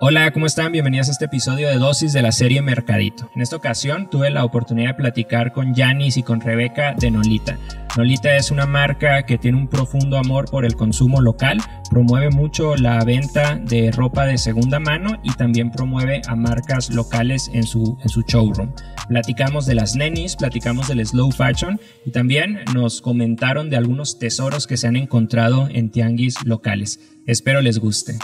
Hola, ¿cómo están? Bienvenidos a este episodio de Dosis de la serie Mercadito. En esta ocasión tuve la oportunidad de platicar con Yanis y con Rebeca de Nolita. Nolita es una marca que tiene un profundo amor por el consumo local, promueve mucho la venta de ropa de segunda mano y también promueve a marcas locales en su, en su showroom. Platicamos de las nenis, platicamos del slow fashion y también nos comentaron de algunos tesoros que se han encontrado en tianguis locales. Espero les guste.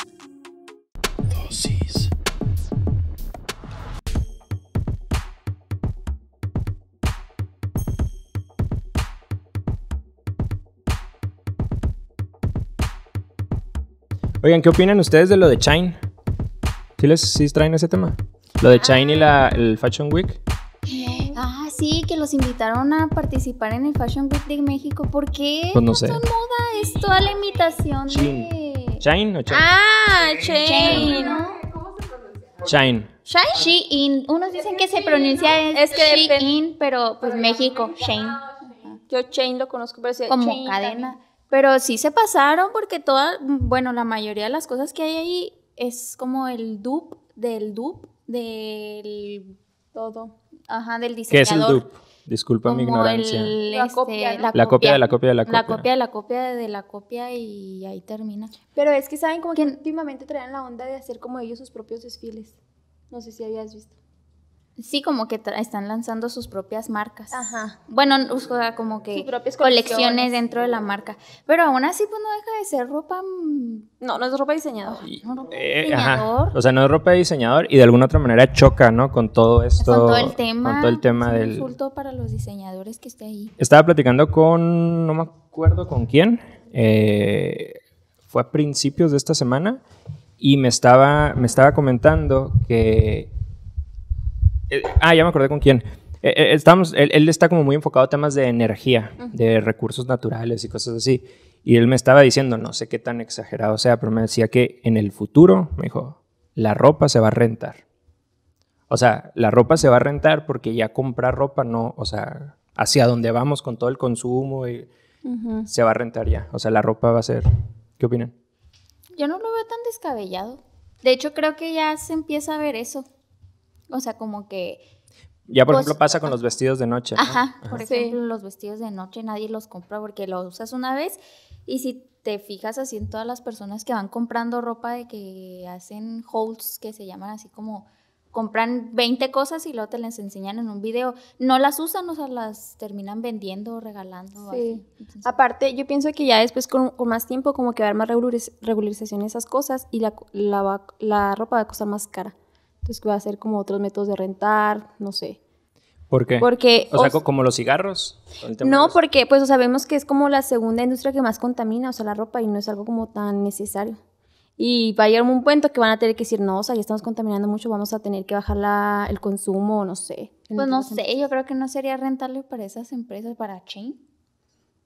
Oigan, ¿qué opinan ustedes de lo de Chine? ¿Sí les sí traen ese tema? Lo de Chine y la, el Fashion Week. Ah, sí, que los invitaron a participar en el Fashion Week de México. ¿Por qué? Pues no sé. son moda, es toda la imitación Chin. de... ¿Chine o Chine? Ah, Chain. Chine. Shine. Shein. Unos dicen que se pronuncia es, Es que. Shein, pero pues México, Shein. Yo Chain lo conozco, pero sí, Como Chain cadena. Pero sí se pasaron porque toda, bueno, la mayoría de las cosas que hay ahí es como el dupe del dupe del Todo. ajá, del ¿Qué es el diseñador. dupe? Disculpa mi Como ignorancia. el, La este, copia, ¿no? La copia de la copia de la La copia. copia de la copia de la copia y ahí termina. Pero es que saben como que últimamente traían la onda de hacer como ellos sus propios desfiles. No sé si habías visto. Sí, como que están lanzando sus propias marcas. Ajá. Bueno, o sea, como que Sus propias colecciones colecciones. dentro de la marca. Pero aún así, pues no deja de ser ropa. mm, No, no es ropa diseñadora. Y- no, ropa eh, ajá. diseñador. O sea, no es ropa de diseñador y de alguna otra manera choca, ¿no? Con todo esto. con todo el tema. Con todo el tema es un del. insulto para los diseñadores que esté ahí. Estaba platicando con, no me acuerdo con quién, eh, fue a principios de esta semana y me estaba, me estaba comentando que, eh, ah, ya me acordé con quién. Eh, eh, estamos, él, él está como muy enfocado a temas de energía, de recursos naturales y cosas así. Y él me estaba diciendo, no sé qué tan exagerado sea, pero me decía que en el futuro, me dijo, la ropa se va a rentar. O sea, la ropa se va a rentar porque ya comprar ropa no, o sea, hacia donde vamos con todo el consumo y se va a rentar ya. O sea, la ropa va a ser. ¿Qué opinan? Yo no lo veo tan descabellado. De hecho, creo que ya se empieza a ver eso. O sea, como que Ya, por Pues, ejemplo, pasa con los vestidos de noche. ¿no? Ajá, por ejemplo, los vestidos de noche nadie los compra porque los usas una vez y si te fijas así en todas las personas que van comprando ropa de que hacen hauls que se llaman así como compran 20 cosas y luego te las enseñan en un video, no las usan, o sea, las terminan vendiendo, regalando. Sí. así. Entonces, Aparte, yo pienso que ya después con, con más tiempo como que va a haber más regulariz- regularización en esas cosas y la, la, va- la ropa va a costar más cara. Entonces que va a ser como otros métodos de rentar, no sé. ¿Por qué? Porque, O sea, o- como los cigarros. No, los- porque pues o sabemos que es como la segunda industria que más contamina, o sea, la ropa, y no es algo como tan necesario. Y va a llegar un punto que van a tener que decir, no, o sea, ya estamos contaminando mucho, vamos a tener que bajar la, el consumo, no sé. pues no sé, yo creo que no sería rentable para esas empresas, para Chain,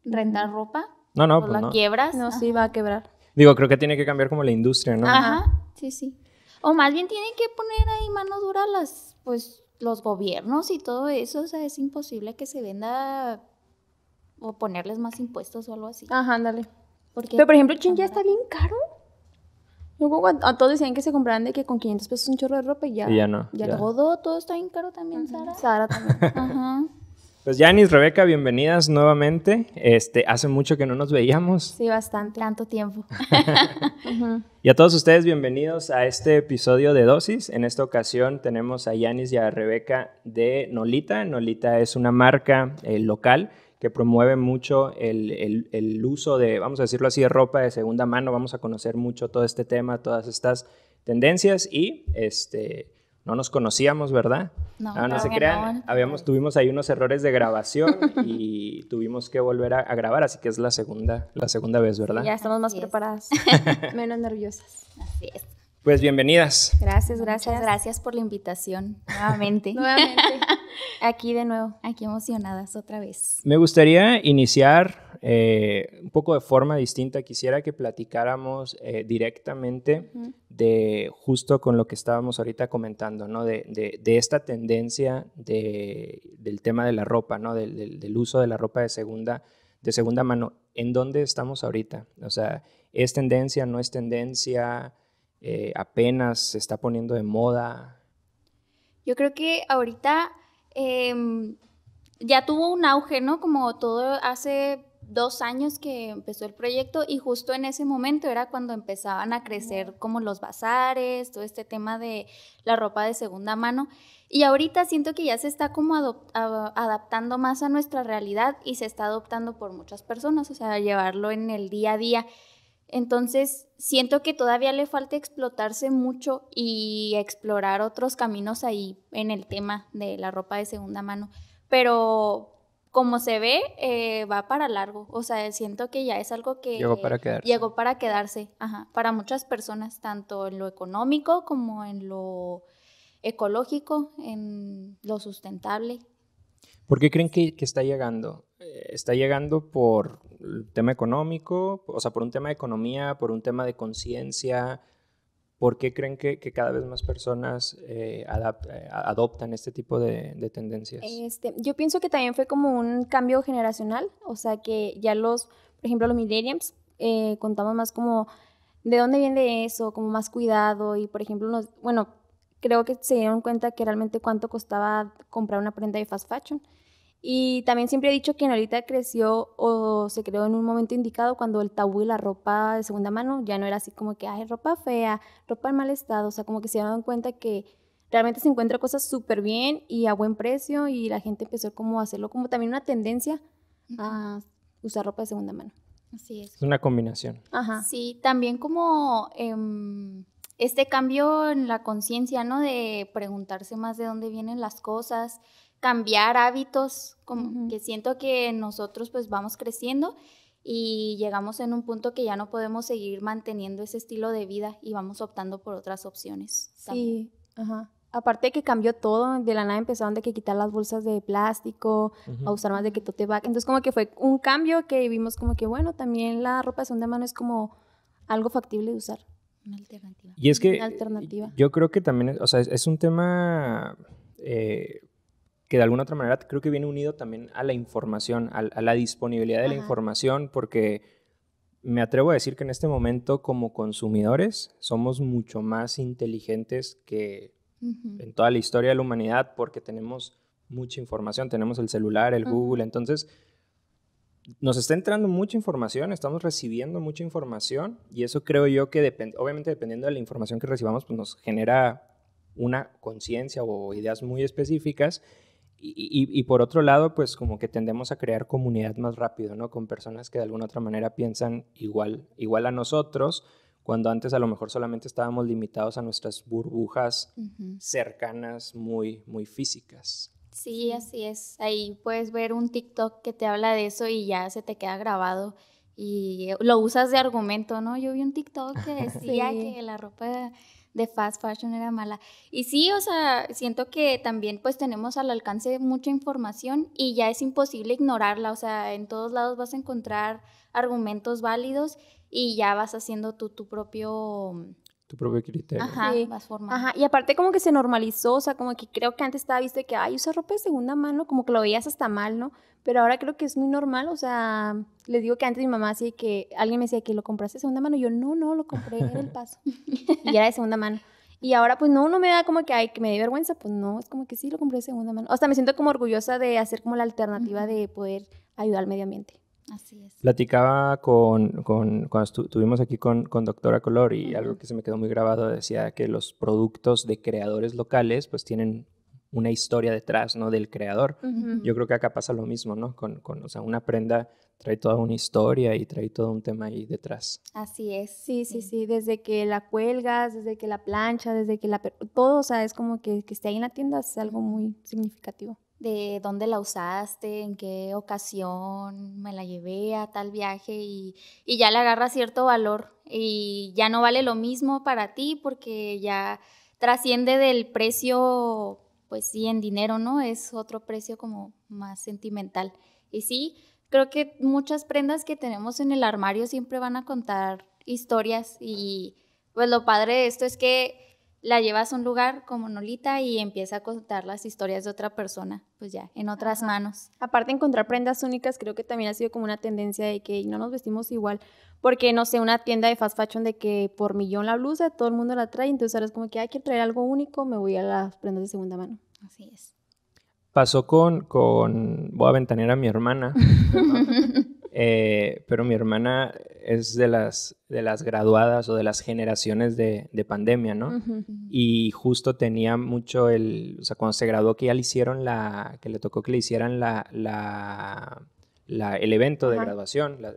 rentar ropa. No, no, o pues la no. quiebras. No, ajá. sí, va a quebrar. Digo, creo que tiene que cambiar como la industria, ¿no? Ajá, sí, sí. O más bien tienen que poner ahí mano dura las, pues, los gobiernos y todo eso. O sea, es imposible que se venda o ponerles más impuestos o algo así. Ajá, ándale. Porque Pero por ejemplo, chin ya está bien caro. Luego a, a todos decían que se compraran de que con 500 pesos un chorro de ropa y ya. Y ya no, Ya, ya. todo. todo, todo está bien caro también, Sara. Sara también. Ajá. Pues Yanis, Rebeca, bienvenidas nuevamente. Este, hace mucho que no nos veíamos. Sí, bastante. Tanto tiempo. Y a todos ustedes, bienvenidos a este episodio de Dosis. En esta ocasión tenemos a Yanis y a Rebeca de Nolita. Nolita es una marca eh, local que promueve mucho el, el- el uso de, vamos a decirlo así, de ropa de segunda mano. Vamos a conocer mucho todo este tema, todas estas tendencias y este... No nos conocíamos, ¿verdad? No, no se crean. no. Habíamos, tuvimos ahí unos errores de grabación y tuvimos que volver a, a grabar, así que es la segunda, la segunda vez, ¿verdad? Ya estamos más Así es. preparadas. Menos nerviosas. Así es. Pues bienvenidas. Gracias, Muchas gracias. gracias por la invitación nuevamente. Nuevamente. Aquí de nuevo. Aquí emocionadas otra vez. Me gustaría iniciar eh, un poco de forma distinta. Quisiera que platicáramos eh, directamente de justo con lo que estábamos ahorita comentando, ¿no? De, de- de esta tendencia de- del tema de la ropa, ¿no? Del, del- del uso de la ropa de segunda, de segunda mano. ¿En dónde estamos ahorita? O sea, ¿es tendencia, no es tendencia? eh, apenas se está poniendo de moda? Yo creo que ahorita em, ya tuvo un auge, ¿no? Como todo hace dos años que empezó el proyecto y justo en ese momento era cuando empezaban a crecer como los bazares, todo este tema de la ropa de segunda mano. Y ahorita siento que ya se está como adaptando más a nuestra realidad y se está adoptando por muchas personas, o sea, llevarlo en el día a día. Entonces, siento que todavía le falta explotarse mucho y explorar otros caminos ahí en el tema de la ropa de segunda mano. Pero como se ve, eh, va para largo. O sea, siento que ya es algo que llegó para quedarse. Llegó para quedarse, ajá, para muchas personas, tanto en lo económico como en lo ecológico, en lo sustentable. ¿Por qué creen que, está llegando? Eh, ¿Está llegando por el tema económico? O sea, por un tema de economía, por un tema de conciencia, ¿Por qué creen que, cada vez más personas eh, eh, adoptan este tipo de, tendencias? Este, yo pienso que también fue como un cambio generacional, o sea que ya los, por ejemplo, los millennials eh, contamos más como de dónde viene eso, como más cuidado y, por ejemplo, bueno, creo que se dieron cuenta que realmente cuánto costaba comprar una prenda de fast fashion. Y también siempre he dicho que ahorita creció o se creó en un momento indicado cuando el tabú y la ropa de segunda mano ya no era así como que, hay ropa fea, ropa en mal estado, o sea, como que se dieron cuenta que realmente se encuentra cosas súper bien y a buen precio y la gente empezó como a hacerlo como también una tendencia a usar ropa de segunda mano. Así es. Es una combinación. Ajá. Sí, también como em, este cambio en la conciencia, ¿no? De preguntarse más de dónde vienen las cosas, cambiar hábitos, como que siento que nosotros pues vamos creciendo y llegamos en un punto que ya no podemos seguir manteniendo ese estilo de vida y vamos optando por otras opciones. Sí, ajá. Aparte que cambió todo, de la nada empezaron de que quitar las bolsas de plástico, a usar más de que tote bag. Entonces como que fue un cambio que vimos como que bueno, también la ropa de segunda mano es como algo factible de usar. Una alternativa. Y es que alternativa. yo creo que también, o sea, es, un tema eh, que de alguna otra manera creo que viene unido también a la información, a, la disponibilidad de la información, porque me atrevo a decir que en este momento como consumidores somos mucho más inteligentes que en toda la historia de la humanidad porque tenemos mucha información, tenemos el celular, el Google, entonces nos está entrando mucha información, estamos recibiendo mucha información y eso creo yo que obviamente dependiendo de la información que recibamos pues nos genera una conciencia o ideas muy específicas y, por otro lado, pues como que tendemos a crear comunidad más rápido, ¿no? Con personas que de alguna otra manera piensan igual, igual a nosotros, cuando antes a lo mejor solamente estábamos limitados a nuestras burbujas cercanas, muy, muy físicas. Sí, así es. Ahí puedes ver un TikTok que te habla de eso y ya se te queda grabado y lo usas de argumento, ¿no? Yo vi un TikTok que decía que la ropa de fast fashion era mala. Y sí, o sea, siento que también pues tenemos al alcance mucha información y ya es imposible ignorarla, o sea, en todos lados vas a encontrar argumentos válidos y ya vas haciendo tú tu propio tu propio criterio. Ajá, vas formando. Ajá, y aparte como que se normalizó, o sea, como que creo que antes estaba visto que, ay, usa ropa de segunda mano, como que lo veías hasta mal, ¿no? Pero ahora creo que es muy normal, o sea, les digo que antes mi mamá hacía que, alguien me decía que lo compraste de segunda mano, y yo, no, no, lo compré en el paso, y era de segunda mano. Y ahora, pues no, no me da como que, ay, que me dé vergüenza, pues no, es como que sí, lo compré de segunda mano. O sea, me siento como orgullosa de hacer como la alternativa de poder ayudar al medio ambiente. Así es. Platicaba con, con cuando estuvimos aquí con, con Doctora Color y algo que se me quedó muy grabado decía que los productos de creadores locales pues tienen una historia detrás, ¿no? Del creador. Yo creo que acá pasa lo mismo, ¿no? Con, con, o sea, una prenda trae toda una historia y trae todo un tema ahí detrás. Así es. Sí, sí, sí, desde que la cuelgas, desde que la plancha, desde que la... Todo, o sea, es como que, que esté ahí en la tienda es algo muy significativo de dónde la usaste, en qué ocasión me la llevé a tal viaje y, ya le agarra cierto valor y ya no vale lo mismo para ti porque ya trasciende del precio, pues sí, en dinero, ¿no? Es otro precio como más sentimental. Y sí, creo que muchas prendas que tenemos en el armario siempre van a contar historias y pues lo padre de esto es que la llevas a un lugar como Nolita y empieza a contar las historias de otra persona, pues ya, en otras manos. Aparte de encontrar prendas únicas, creo que también ha sido como una tendencia de que no nos vestimos igual. Porque, no sé, una tienda de fast fashion de que por millón la blusa, todo el mundo la trae, entonces ahora es como que hay que traer algo único, me voy a las prendas de segunda mano. Así es. Pasó con, con voy a ventanear a mi hermana, eh, pero mi hermana es de las, de las graduadas o de las generaciones de, de pandemia, ¿no? Ujú. Y justo tenía mucho el, o sea, cuando se graduó que ya le hicieron la, que le tocó que le hicieran la, la, la- el evento de Ajá. graduación. la-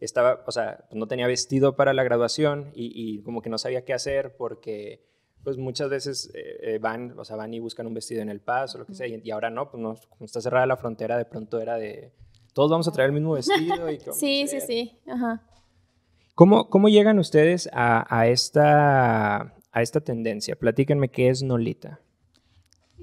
estaba, o sea, pues no tenía vestido para la graduación y, y como que no sabía qué hacer porque pues muchas veces eh, eh, van, o sea, van y buscan un vestido en el paso o lo que sea y, y ahora no, pues no, como está cerrada la frontera, de pronto era de, todos vamos a traer el mismo vestido. Y Sí, sí, sí. Ajá. ¿Cómo, cómo llegan ustedes a, a esta, a esta tendencia? Platíquenme qué es Nolita.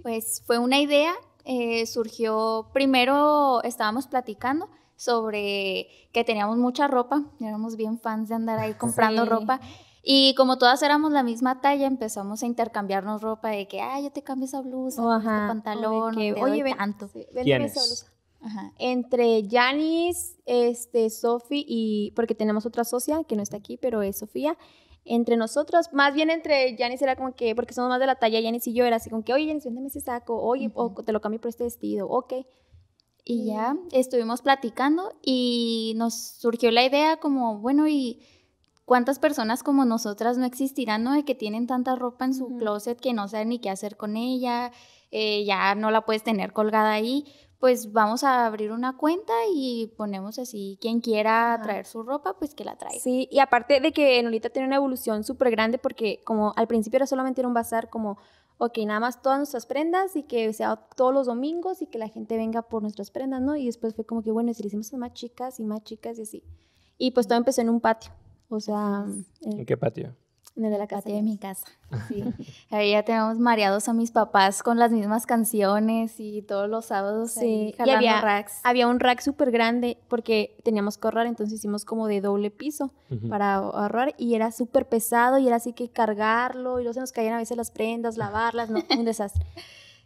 Pues fue una idea, eh, surgió, primero estábamos platicando sobre que teníamos mucha ropa, éramos bien fans de andar ahí comprando Sí. ropa. Y como todas éramos la misma talla, empezamos a intercambiarnos ropa de que, ah, yo te cambio esa blusa, O, este pantalón, que, te doy oye, ven, tanto. sí, ¿Quiénes? Ajá. Entre Janice, este, Sofi y. Porque tenemos otra socia que no está aquí, pero es Sofía. Entre nosotros, más bien entre Janice era como que, porque somos más de la talla, Janice y yo, era así como que, oye, Janice, véndeme ese saco, oye, o Ujú. te lo cambio por este vestido, ok. Y ya estuvimos platicando y nos surgió la idea como, bueno, ¿y cuántas personas como nosotras no existirán, no? De que tienen tanta ropa en su closet que no saben ni qué hacer con ella, eh, ya no la puedes tener colgada ahí. Pues vamos a abrir una cuenta y ponemos así, quien quiera Ajá. traer su ropa, pues que la traiga. Sí, y aparte de que Nolita tiene una evolución súper grande porque como al principio era solamente era un bazar como, ok, nada más todas nuestras prendas y que sea todos los domingos y que la gente venga por nuestras prendas, ¿no? Y después fue como que, bueno, si le hicimos a más chicas y más chicas y así. Y pues todo empezó en un patio, o sea, ¿En en, qué patio? En el de la casa. de mi casa. Sí. Ahí ya tenemos mareados a mis papás con las mismas canciones y todos los sábados ahí Sí, y había, racks. había un rack súper grande porque teníamos que ahorrar, entonces hicimos como de doble piso para ahorrar y era súper pesado y era así que cargarlo y luego se nos caían a veces las prendas, lavarlas, no, un desastre.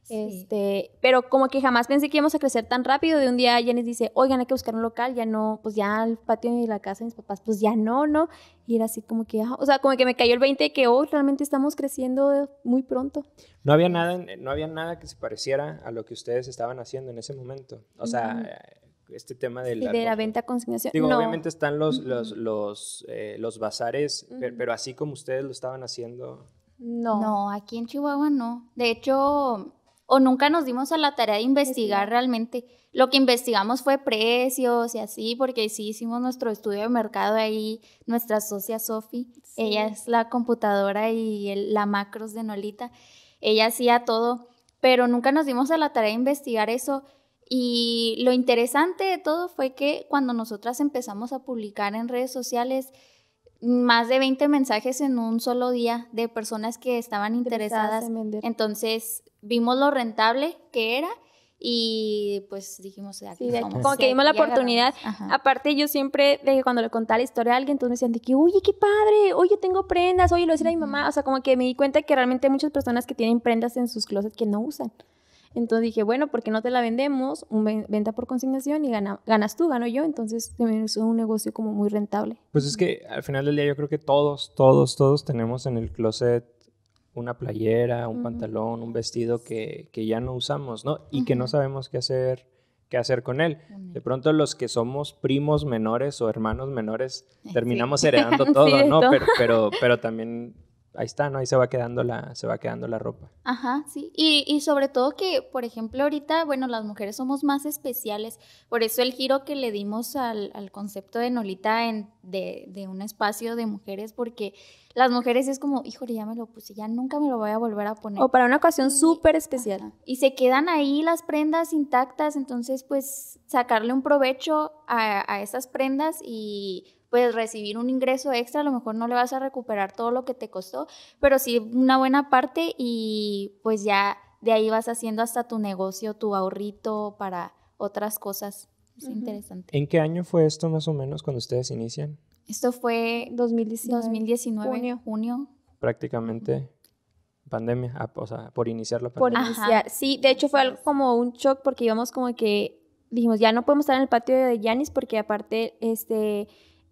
Sí. Este, pero como que jamás pensé que íbamos a crecer tan rápido. De un día Janice dice, oigan, hay que buscar un local, ya no, pues ya el patio de la casa de mis papás, pues ya no, ¿no? Y era así como que, o sea, como que me cayó el 20 de que, oh, realmente estamos creciendo muy pronto. No había nada, no había nada que se pareciera a lo que ustedes estaban haciendo en ese momento. O sea, eh, este tema de Y la, de la venta a consignación. Digo, no. obviamente están los, los, los, eh, los bazares, pero así como ustedes lo estaban haciendo. No. No, aquí en Chihuahua no. De hecho, o nunca nos dimos a la tarea de investigar Investigar. realmente. Lo que investigamos fue precios y así, porque sí hicimos nuestro estudio de mercado ahí, nuestra socia Sofi, Sí. ella es la computadora y el- la macros de Nolita, ella hacía todo, pero nunca nos dimos a la tarea de investigar eso. Y lo interesante de todo fue que cuando nosotras empezamos a publicar en redes sociales, más de 20 mensajes en un solo día de personas que estaban interesadas. en. Entonces vimos lo rentable que era y pues dijimos, de aquí Sí, de- somos. como que Sí, dimos la aquí oportunidad. Aparte, yo siempre, de que cuando le contaba la historia a alguien, entonces me decían de que, oye, qué padre, oye, tengo prendas, oye, lo voy a decir a mi mamá. O sea, como que me di cuenta que realmente hay muchas personas que tienen prendas en sus closets que no usan. Entonces dije, bueno, ¿por qué no te la vendemos? Un ven- venta por consignación y gana- ganas tú, gano yo. Entonces también es un negocio como muy rentable. Pues es que al final del día yo creo que todos, todos, todos tenemos en el closet una playera, un pantalón, un vestido que, que ya no usamos, ¿no? Y que no sabemos qué hacer, qué hacer con él. De pronto los que somos primos menores o hermanos menores Sí. terminamos heredando todo, ¿no? todo. Pero, pero, pero también ahí está, ¿no? Ahí se va quedando la, se va quedando la ropa. Ajá, sí. Y, y sobre todo que, por ejemplo, ahorita, bueno, las mujeres somos más especiales. Por eso el giro que le dimos al, al concepto de Nolita en, de, de un espacio de mujeres, porque las mujeres es como, híjole, ya me lo puse, ya nunca me lo voy a volver a poner. O para una ocasión súper especial. Ajá. Y se quedan ahí las prendas intactas, entonces pues sacarle un provecho a, a esas prendas y pues recibir un ingreso extra, a lo mejor no le vas a recuperar todo lo que te costó, pero sí una buena parte y pues ya de ahí vas haciendo hasta tu negocio, tu ahorrito para otras cosas. Es Ujú. interesante. ¿En qué año fue esto más o menos cuando ustedes inician? Esto fue 2019. 2019, junio. junio. Prácticamente. pandemia, ah, o sea, por iniciar la por pandemia. iniciar. Sí, de hecho fue algo como un shock porque íbamos como que dijimos, ya no podemos estar en el patio de Yanis porque aparte este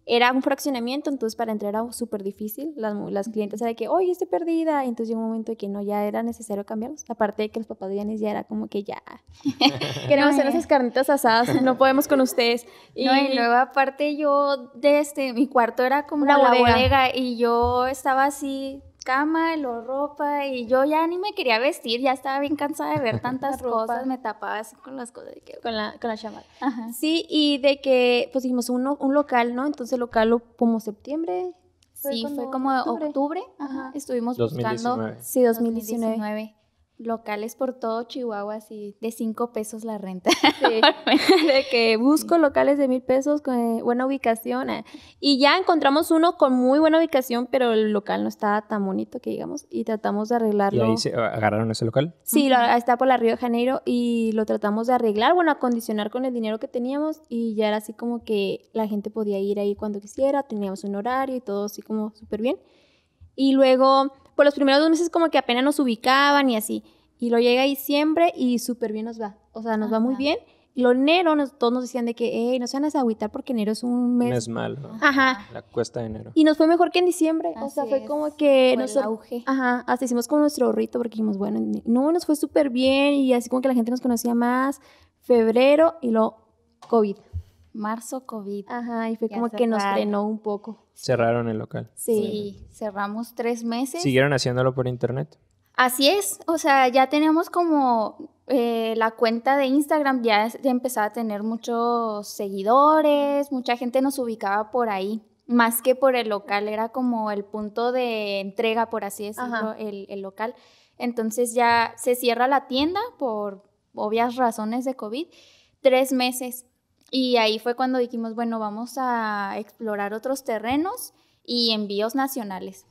era un fraccionamiento, entonces para entrar era súper difícil. Las, las clientes eran de que, oye, estoy perdida. Y entonces llegó un momento de que no, ya era necesario cambiarlos. Aparte de que los papás de Yanis ya era como que ya queremos hacer esas carnitas asadas, no podemos con ustedes. Y, No, y luego aparte yo, de este, mi cuarto era como Una la bodega. bodega. y yo estaba así, cama, lo ropa y yo ya ni me quería vestir, ya estaba bien cansada de ver tantas cosas, me tapaba así con las cosas de que... con la, con la chamarra. Ajá. Sí, y de que, pues dijimos, uno, un local, ¿no? Entonces el local lo- como septiembre. Sí, fue como octubre, ajá, Ajá. estuvimos buscando 2019. Sí, 2019. 2019. Locales por todo Chihuahua, así de cinco pesos la renta. Sí, de que busco locales de mil pesos con eh, buena ubicación. eh. Y ya encontramos uno con muy buena ubicación, pero el local no estaba tan bonito que digamos. Y tratamos de Y arreglarlo. ahí se agarraron ese local. Sí, lo- está por la Río de Janeiro y lo tratamos de arreglar, bueno, acondicionar con el dinero que teníamos y ya era así como que la gente podía ir ahí cuando quisiera, teníamos un horario y todo así como súper bien. Y luego, por los primeros dos meses como que apenas nos ubicaban y así. Y lo llega diciembre y súper bien nos va. O sea, nos va muy bien. Y lo enero, nos- todos nos decían de que, hey, no se van a desagüitar porque enero es un mes. Mes malo. Ajá. La cuesta de enero. Y nos fue mejor que en diciembre. o sea, Así fue es, como que fue nos el auge. Ajá, hasta hicimos como nuestro ahorrito porque dijimos, bueno, en- no, nos fue súper bien y así como que la gente nos conocía más. Febrero y luego COVID. Marzo, COVID. Ajá, y fue como que nos cerraron. frenó un poco. Cerraron el local. Sí. Sí, cerramos tres meses. ¿Siguieron haciéndolo por internet? Así es, o sea, ya teníamos como eh, la cuenta de Instagram, ya, ya empezaba a tener muchos seguidores, mucha gente nos ubicaba por ahí, más que por el local, era como el punto de entrega, por así decirlo, el, el local. Entonces ya se cierra la tienda por obvias razones de COVID, tres meses. Y ahí fue cuando dijimos, bueno, vamos a explorar otros terrenos y envíos nacionales.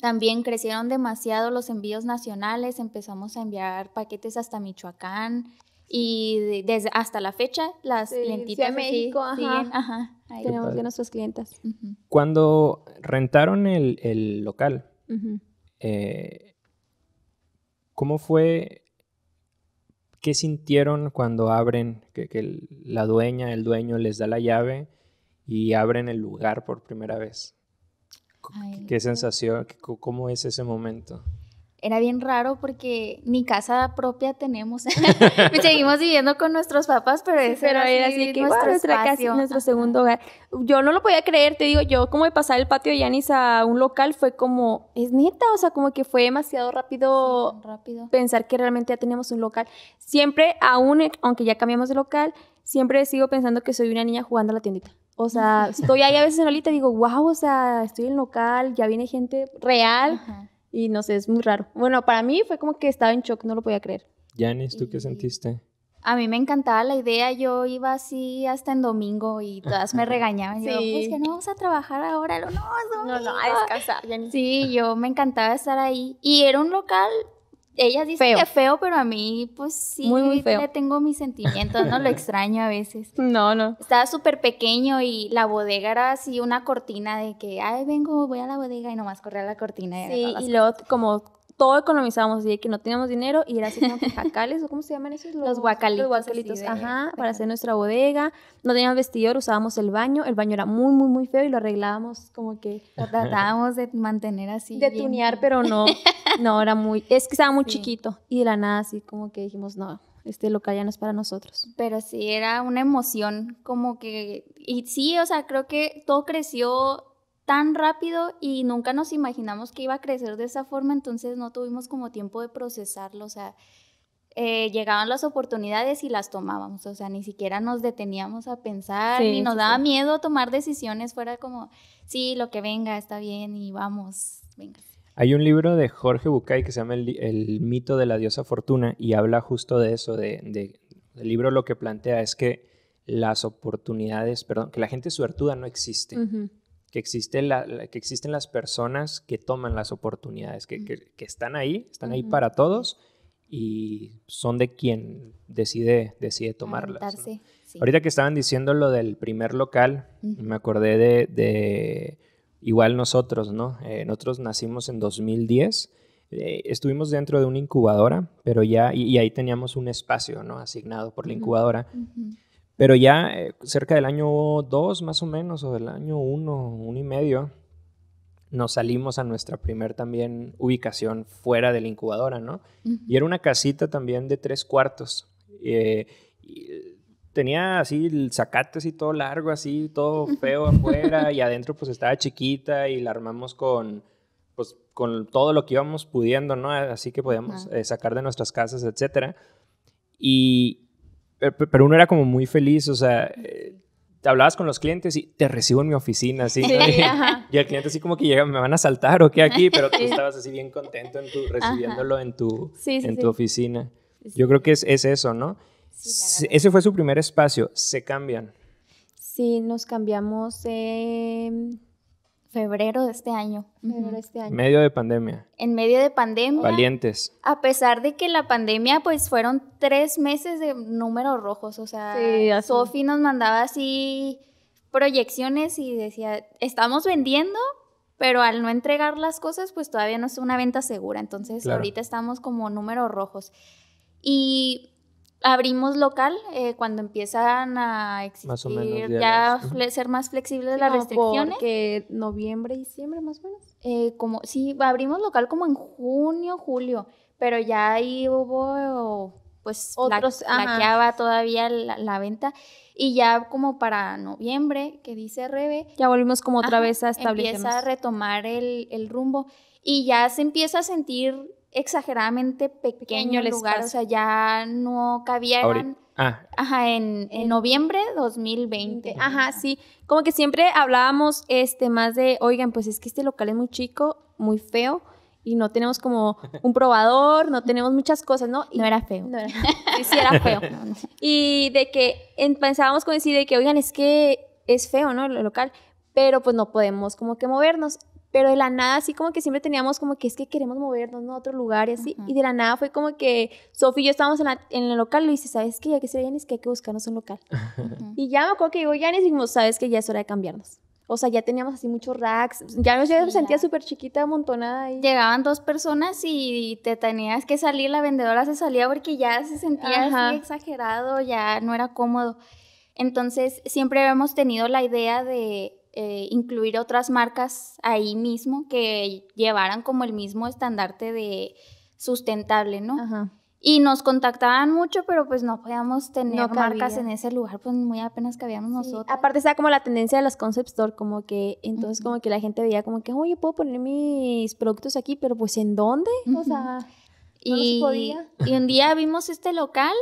También crecieron demasiado los envíos nacionales, empezamos a enviar paquetes hasta Michoacán y de- desde hasta la fecha las Sí, lentitas de así México, ajá. siguen, ajá, ahí. Tenemos padre. ya nuestras clientas. Ujú. Cuando rentaron el, el local, eh, ¿cómo fue? ¿Qué sintieron cuando abren, que, la dueña, el dueño les da la llave y abren el lugar por primera vez? Ay, ¿Qué sensación? ¿Qué- ¿Cómo es ese momento? Era bien raro porque ni casa propia tenemos. Seguimos viviendo con nuestros papás, pero Pero era así así que nuestro "Wow, nuestra casa, espacio". nuestro segundo hogar. Yo no lo podía creer, te digo, yo como de pasar el patio de Yanis a un local fue como, es neta, o sea, como que fue demasiado rápido Tan rápido. pensar que realmente ya teníamos un local. Siempre, aún, aunque ya cambiamos de local, siempre sigo pensando que soy una niña jugando a la tiendita. O sea, estoy ahí a veces en Olita y digo, wow, o sea, estoy en local, ya viene gente real Ajá. Y no sé, es muy raro. Bueno, para mí fue como que estaba en shock, no lo podía creer. Yanis, ¿tú qué sentiste? A mí me encantaba la idea, yo iba así hasta en domingo y todas me regañaban. Yo, pues que no vamos a trabajar ahora, lo- no, es domingo. descansar. Sí, yo me encantaba estar ahí. Y era un local, ellas dicen Feo. que feo, pero a mí, pues sí, Muy, muy feo. le tengo mis sentimientos, no lo extraño a veces. No, no. Estaba súper pequeño y la bodega era así una cortina de que, ay, vengo, voy a la bodega y nomás corría la cortina. y Sí, y luego como todo economizábamos, de que no teníamos dinero y era así como que jacales, o cómo se llaman esos? Los guacalitos, Los guacalitos, de- ajá, de para hacer nuestra bodega. No teníamos vestidor, usábamos el baño. El baño era muy, muy, muy feo y lo arreglábamos como que Lo tratábamos de mantener así. de bien- tunear, pero no, no, era muy, es que estaba muy Sí. chiquito. Y de la nada así como que dijimos, no, este local ya no es para nosotros. Pero sí, era una emoción como que... Y sí, o sea, creo que todo creció tan rápido y nunca nos imaginamos que iba a crecer de esa forma, entonces no tuvimos como tiempo de procesarlo, o sea, eh, llegaban las oportunidades y las tomábamos, o sea, ni siquiera nos deteníamos a pensar, Sí, ni nos sí, daba sí. miedo tomar decisiones, fuera como, sí, lo que venga está bien y vamos, venga. Hay un libro de Jorge Bucay que se llama El, El mito de la diosa Fortuna y habla justo de eso, de, de- el libro lo que plantea es que las oportunidades, perdón, que la gente suertuda no existe. Que, existe la- que existen las personas que toman las oportunidades, que, que- que están ahí, están ahí para todos y son de quien decide, decide tomarlas. ¿no? Sí. Ahorita que estaban diciendo lo del primer local, me acordé de, de igual nosotros, ¿no? Eh, nosotros nacimos en 2010, eh, estuvimos dentro de una incubadora, pero ya, y, y ahí teníamos un espacio, ¿no? Asignado por la incubadora. Ujú. Pero ya eh, cerca del año 2 más o menos, o del año 1, uno y medio, nos salimos a nuestra primer también ubicación fuera de la incubadora, ¿no? Ujú. Y era una casita también de tres cuartos. eh, y, tenía así el zacate así todo largo, así todo feo afuera, y adentro pues estaba chiquita y la armamos con, pues, con todo lo que íbamos pudiendo, ¿no? Así que podíamos Ajá. eh, sacar de nuestras casas, etcétera. Y, pero uno era como muy feliz, o sea, eh, te hablabas con los clientes y te recibo en mi oficina, así. ¿no? Sí, Y- el cliente así como que llega, me van a saltar o qué aquí, pero tú estabas así bien contento en tu, recibiéndolo en tu, Sí, sí, en sí. tu oficina. Yo creo que es, es eso, ¿no? Ese fue su primer espacio, se cambian. Sí, nos cambiamos Febrero de este año. febrero de este año. Medio de pandemia, En medio de pandemia. valientes. A pesar de que la pandemia, pues fueron tres meses de números rojos. O sea, Sí. Sofi nos mandaba así proyecciones y decía, estamos vendiendo, pero al no entregar las cosas, pues todavía no es una venta segura. Entonces, Claro. ahorita estamos como números rojos. Y abrimos local eh, cuando empiezan a existir Más o menos, ya ya las- fle- ser más flexibles Sí, las como restricciones. Porque noviembre, diciembre más o menos. Eh, como, sí, abrimos local como en junio, julio, pero ya ahí hubo, pues, la- Otros, ajá. laqueaba todavía la, la venta. Y ya como para noviembre, que dice Rebe, Ya volvimos como otra ajá, vez a establecernos. empieza a retomar el, el rumbo y ya se empieza a sentir exageradamente pequeño, Pequeño el lugar, o sea, ya no cabía ah, ajá, en, en noviembre 2020. Ajá, sí. Como que siempre hablábamos este más de, oigan, pues es que este local es muy chico, muy feo y no tenemos como un probador, no tenemos muchas cosas, ¿no? Y No era feo. no era- sí, sí era feo. No, no. Y de que en- pensábamos con decir de que, oigan, es que es feo, ¿no? El local, pero pues no podemos como que movernos. Pero de la nada, así como que siempre teníamos como que es que queremos movernos, ¿no? A otro lugar y así. Ujú. Y de la nada fue como que Sofía y yo estábamos en, la- en el local y le dice, ¿sabes qué? Ya que se vayan es que hay que buscarnos un local. Ujú. Y ya me acuerdo que digo, ya y dijimos, ¿sabes que Ya es hora de cambiarnos. O sea, ya teníamos así muchos racks. Ya yo ya me Sí, sentía súper chiquita, amontonada ahí. Llegaban dos personas y te tenías que salir, la vendedora se salía porque ya se sentía Ajá. así exagerado, ya no era cómodo. Entonces, siempre hemos tenido la idea de eh, incluir otras marcas ahí mismo que llevaran como el mismo estandarte de sustentable, ¿no? Ajá. Y nos contactaban mucho, pero pues no podíamos tener No marcas en ese lugar, pues muy apenas cabíamos Sí, nosotros. Aparte está como la tendencia de las concept store, como que entonces Ujú. como que la gente veía como que, oye, puedo poner mis productos aquí, pero pues ¿en dónde? O Ujú. sea, no y, podía. y un día vimos este local,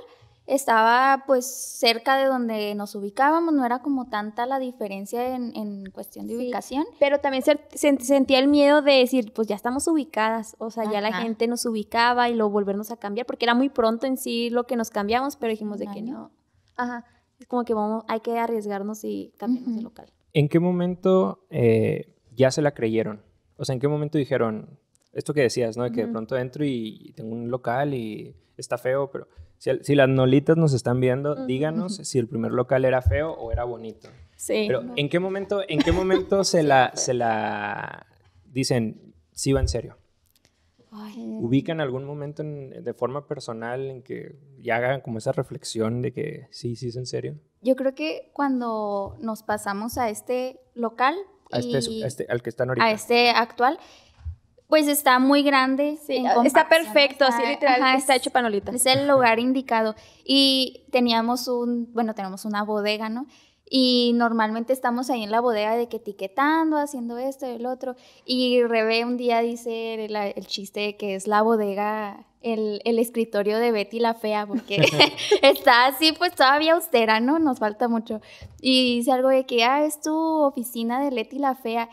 estaba pues cerca de donde nos ubicábamos, no era como tanta la diferencia en, en cuestión de Sí. ubicación. pero también se, se- sentía el miedo de decir, pues ya estamos ubicadas, o sea, ya la gente nos ubicaba y lo volvernos a cambiar, porque era muy pronto en sí lo que nos cambiamos, pero dijimos de que no. Ajá. Es como que vamos, hay que arriesgarnos y cambiarnos de Ujú. local. ¿En qué momento eh, ya se la creyeron? O sea, ¿en qué momento dijeron esto que decías, ¿no? De que de pronto entro y tengo un local y está feo, pero si, si las nolitas nos están viendo, díganos si el primer local era feo o era bonito. Sí. Pero ¿en qué momento, en qué momento se la, se la dicen, sí va en serio? Ay, ¿Ubican algún momento en- de forma personal en que ya hagan como esa reflexión de que sí, sí es en serio? Yo creo que cuando nos pasamos a este local A este, a este- al que están ahorita. a este actual, pues está muy grande. Sí, en está perfecto, así literal, ajá, está es- hecho panolita. Es el lugar indicado. Y teníamos un, bueno, tenemos una bodega, ¿no? Y normalmente estamos ahí en la bodega de que etiquetando, haciendo esto y el otro. Y Rebe un día dice el, el chiste de que es la bodega, el, el escritorio de Betty la Fea, porque está así, pues todavía austera, ¿no? Nos falta mucho. Y dice algo de que, ah, es tu oficina de Leti la Fea.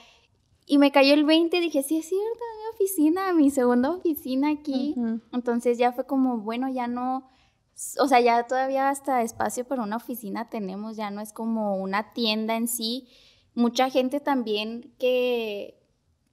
Y me cayó el 20 y dije, sí, es cierto, mi oficina, mi segunda oficina aquí. Entonces ya fue como, bueno, ya no, o sea, ya todavía hasta espacio para una oficina tenemos, ya no es como una tienda en sí. Mucha gente también que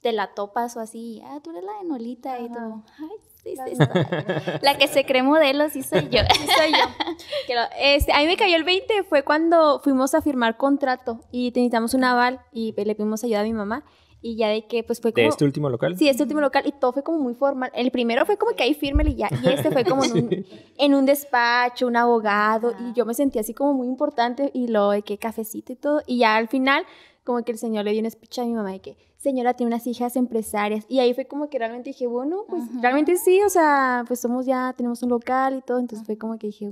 te la topas o así, ah, tú eres la de Nolita y todo. Ay, sí, La sí. La que se cree modelo, sí soy yo. Sí, soy yo. Este, a mí me cayó el 20, fue cuando fuimos a firmar contrato y necesitamos un aval y le pedimos ayuda a mi mamá. Y ya de que, pues fue ¿De como... este último local? Sí, este último local y todo fue como muy formal. El primero fue como que ahí firme y ya. Y este fue como en un, en un despacho, un abogado. Y yo me sentí así como muy importante y lo de que cafecito y todo. Y ya al final, como que el señor le dio un speech a mi mamá de que, señora, tiene unas hijas empresarias. Y ahí fue como que realmente dije, bueno, pues Ajá. realmente sí, o sea, pues somos ya, tenemos un local y todo. Entonces fue como que dije,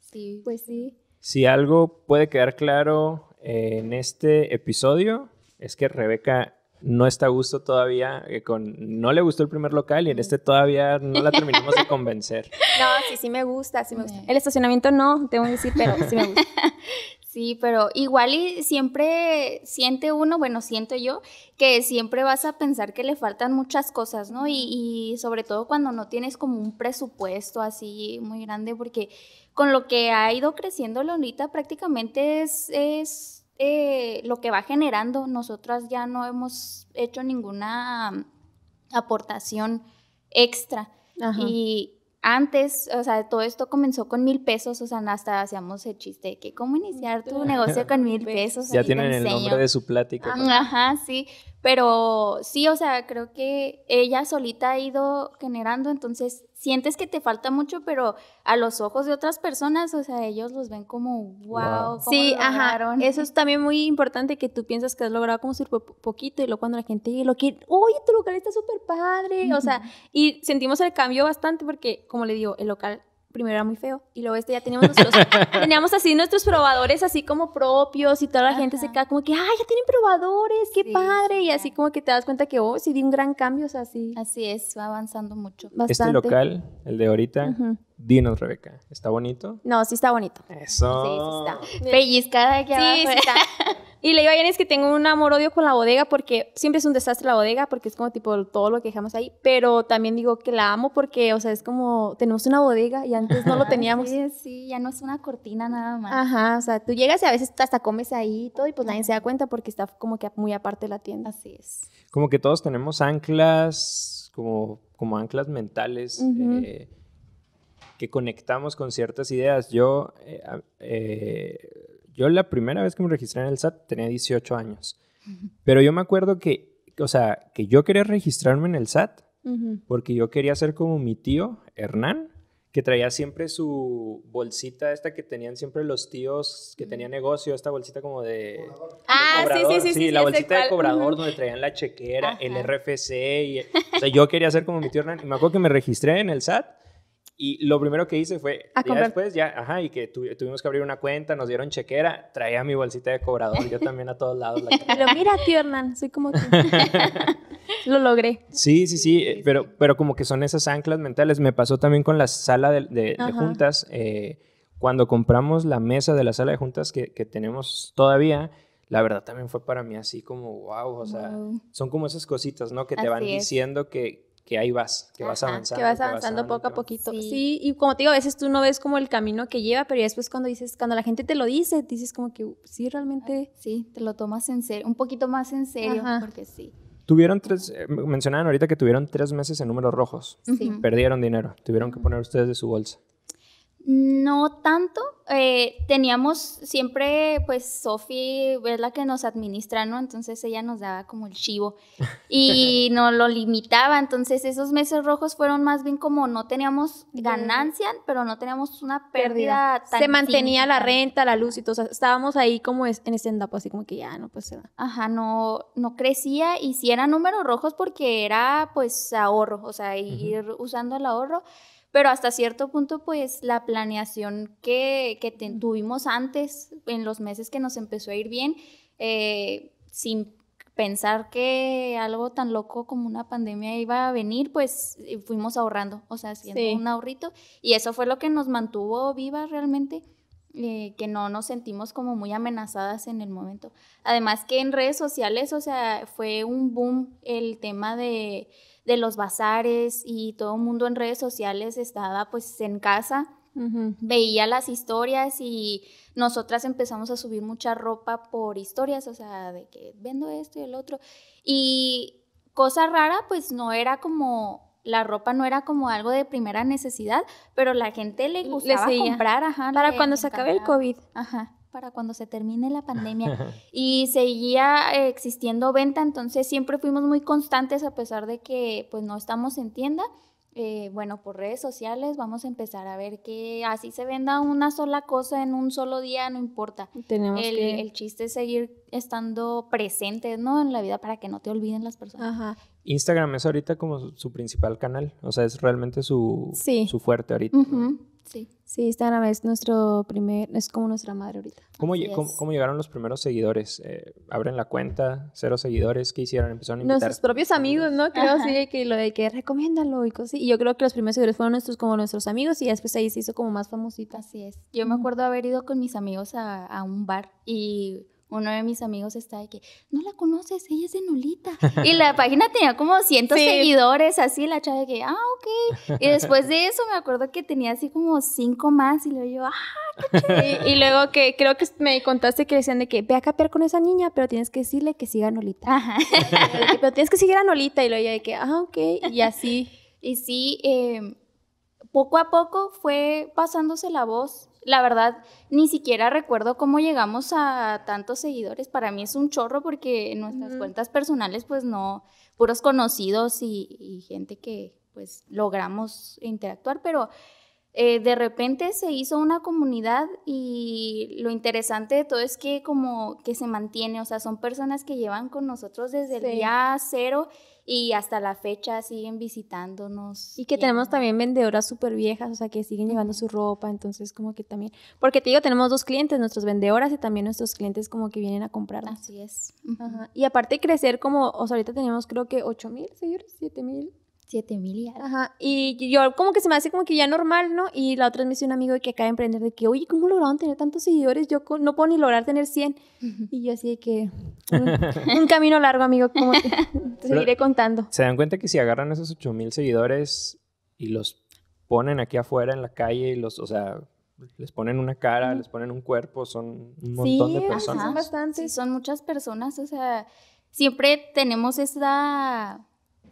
Sí. pues sí. Si algo puede quedar claro eh, en este episodio es que Rebeca no está a gusto todavía eh, con no le gustó el primer local y en este todavía no la terminamos de convencer. No, sí, sí me gusta, sí me gusta. El estacionamiento no, tengo que decir, pero sí me gusta. Sí, pero igual y siempre siente uno, bueno, siento yo, que siempre vas a pensar que le faltan muchas cosas, ¿no? Y, y sobre todo cuando no tienes como un presupuesto así muy grande, porque con lo que ha ido creciendo Lolita prácticamente es, es eh, lo que va generando. Nosotras ya no hemos hecho ninguna mm, aportación extra. Ajá. Y antes, o sea, todo esto comenzó con mil pesos, o sea, hasta hacíamos el chiste de que cómo iniciar tu negocio con mil pesos. Ya tienen el nombre de su plática. Ajá, sí, pero sí, o sea, creo que ella solita ha ido generando, entonces sientes que te falta mucho, pero a los ojos de otras personas, o sea, ellos los ven como, wow, Wow. Sí, ajá. Eso es también muy importante que tú piensas que has logrado como súper po- poquito y luego cuando la gente lo quiere, oye, tu local está súper padre. O sea, y sentimos el cambio bastante porque, como le digo, el local primero era muy feo y luego este ya teníamos nuestros, teníamos así nuestros probadores así como propios y toda la gente se queda como que, ay, ya tienen probadores, qué Sí, padre. sí, y así como que te das cuenta que, oh, sí di un gran cambio, o sea, sí, Así es, va avanzando mucho. bastante. Este local, el de ahorita. Dinos Rebeca, ¿está bonito? No, sí está bonito. Eso. Sí, sí está. Pellizcada aquí Sí, abajo. sí está. Y le digo a Jenny es que tengo un amor-odio con la bodega porque siempre es un desastre la bodega porque es como tipo todo lo que dejamos ahí, pero también digo que la amo porque, o sea, es como tenemos una bodega y antes no lo teníamos. Sí, sí, ya no es una cortina nada más. Ajá, o sea, tú llegas y a veces hasta comes ahí y todo y pues nadie se da cuenta porque está como que muy aparte de la tienda. Así es. Como que todos tenemos anclas, como, como anclas mentales, eh, que conectamos con ciertas ideas. Yo, eh, eh, yo la primera vez que me registré en el SAT tenía 18 años, pero yo me acuerdo que, o sea, que yo quería registrarme en el SAT porque yo quería ser como mi tío, Hernán, que traía siempre su bolsita esta que tenían siempre los tíos que tenían negocio, esta bolsita como de... Ah, sí, cobrador, sí, sí, sí, la sé bolsita de cobrador donde traían la chequera, el Ajá. RFC. Y, o sea, yo quería ser como mi tío Hernán. Y me acuerdo que me registré en el SAT. Y lo primero que hice fue, A ya comprar. después, ya, ajá, y que tu- tuvimos que abrir una cuenta, nos dieron chequera, traía mi bolsita de cobrador, yo también a todos lados la traía. Pero mira, tío Hernán, soy como tú. lo logré. Sí, sí, sí, pero, pero como que son esas anclas mentales. Me pasó también con la sala de, de- de Ajá. juntas. eh, cuando compramos la mesa de la sala de juntas que, que tenemos todavía, la verdad también fue para mí así como, wow, o sea, Wow. son como esas cositas, ¿no? Que te van es. diciendo que, que ahí vas, que vas Ajá, avanzando. Que vas avanzando poco a poquito. Sí. Sí. y como te digo, a veces tú no ves como el camino que lleva, pero ya después cuando dices, cuando la gente te lo dice, dices como que "Uh, sí, realmente. Sí, te lo tomas en serio, un poquito más en serio, Ajá. porque sí. Tuvieron tres, eh, mencionaban ahorita que tuvieron tres meses en números rojos. Sí. Perdieron dinero, tuvieron que poner ustedes de su bolsa. No tanto. eh, teníamos siempre, pues Sofi es la que nos administra, ¿no? Entonces ella nos daba como el chivo y nos lo limitaba. Entonces esos meses rojos fueron más bien como no teníamos ganancia, pero no teníamos una pérdida tan Se mantenía la renta, la luz y todo. o sea, estábamos ahí como es- en stand-up, así como que ya, no, pues se da. Ajá, no, no crecía y sí eran números rojos porque era pues ahorro, o sea, ir usando el ahorro, pero hasta cierto punto pues la planeación que, que te- tuvimos antes, en los meses que nos empezó a ir bien, eh, sin pensar que algo tan loco como una pandemia iba a venir, pues eh, fuimos ahorrando, o sea, haciendo Sí. un ahorrito y eso fue lo que nos mantuvo vivas realmente. eh, que no nos sentimos como muy amenazadas en el momento. Además que en redes sociales, o sea, fue un boom el tema de, de los bazares y todo el mundo en redes sociales estaba pues en casa, veía las historias y nosotras empezamos a subir mucha ropa por historias, o sea, de que vendo esto y el otro. Y cosa rara, pues no era como, la ropa no era como algo de primera necesidad, pero la gente le gustaba comprar, ajá. Para cuando se acabe el. COVID. Ajá. Para cuando se termine la pandemia. y seguía eh, existiendo venta, entonces siempre fuimos muy constantes a pesar de que pues no estamos en tienda. Eh, bueno, por redes sociales vamos a empezar a ver que así se venda una sola cosa en un solo día, no importa. Tenemos el, que... el chiste es seguir estando presentes, ¿no? En la vida para que no te olviden las personas. Ajá. Instagram es ahorita como su, su principal canal, o sea, es realmente su, Sí. su fuerte ahorita. Sí. Sí, Instagram es nuestro primer, es como nuestra madre ahorita. ¿Cómo, cómo- llegaron los primeros seguidores? Eh, ¿Abren la cuenta? ¿Cero seguidores? ¿Qué hicieron? ¿Empezaron a invitar? Nuestros propios amigos, ¿no? Creo Ajá. sí, de que lo de que recomiéndalo y cosas así. Y yo creo que los primeros seguidores fueron nuestros como nuestros amigos y después ahí se hizo como más famosita. Así es. Yo me acuerdo haber ido con mis amigos a, a un bar y uno de mis amigos está de que, no la conoces, ella es de Nolita. Y la página tenía como cientos Sí. seguidores, así la chava de que, ah, ok. Y después de eso me acuerdo que tenía así como cinco más y luego yo, ah, Y, y luego que creo que me contaste que decían de que ve a capear con esa niña, pero tienes que decirle que siga a Nolita. ajá. Que, pero tienes que seguir a Nolita. Y luego yo de que, ah, ok. Y así. Y sí, eh, poco a poco fue pasándose la voz. La verdad, ni siquiera recuerdo cómo llegamos a tantos seguidores. Para mí es un chorro porque en nuestras cuentas personales, pues no, puros conocidos y, y gente que pues logramos interactuar, pero eh, de repente se hizo una comunidad y lo interesante de todo es que como que se mantiene, o sea, son personas que llevan con nosotros desde el día cero y hasta la fecha siguen visitándonos. Y que tenemos también vendedoras súper viejas, o sea, que siguen llevando su ropa, entonces como que también... Porque te digo, tenemos dos clientes, nuestros vendedoras y también nuestros clientes como que vienen a comprarnos. Así es. Ajá. Y aparte crecer como, o sea, ahorita tenemos creo que 8 mil seguidores, 7 mil. Siete mil y algo. Ajá. Y yo como que se me hace como que ya normal, ¿no? Y la otra vez me dice un amigo que acaba de emprender de que, oye, ¿cómo lograron tener tantos seguidores? Yo no puedo ni lograr tener 100. Y yo así de que, un, un camino largo, amigo, como que te seguiré contando. ¿Se dan cuenta que si agarran esos 8000 seguidores y los ponen aquí afuera en la calle y los, o sea, les ponen una cara, les ponen un cuerpo, son un montón de Sí, ajá. personas? Son bastantes. Sí, son muchas personas, o sea, siempre tenemos esa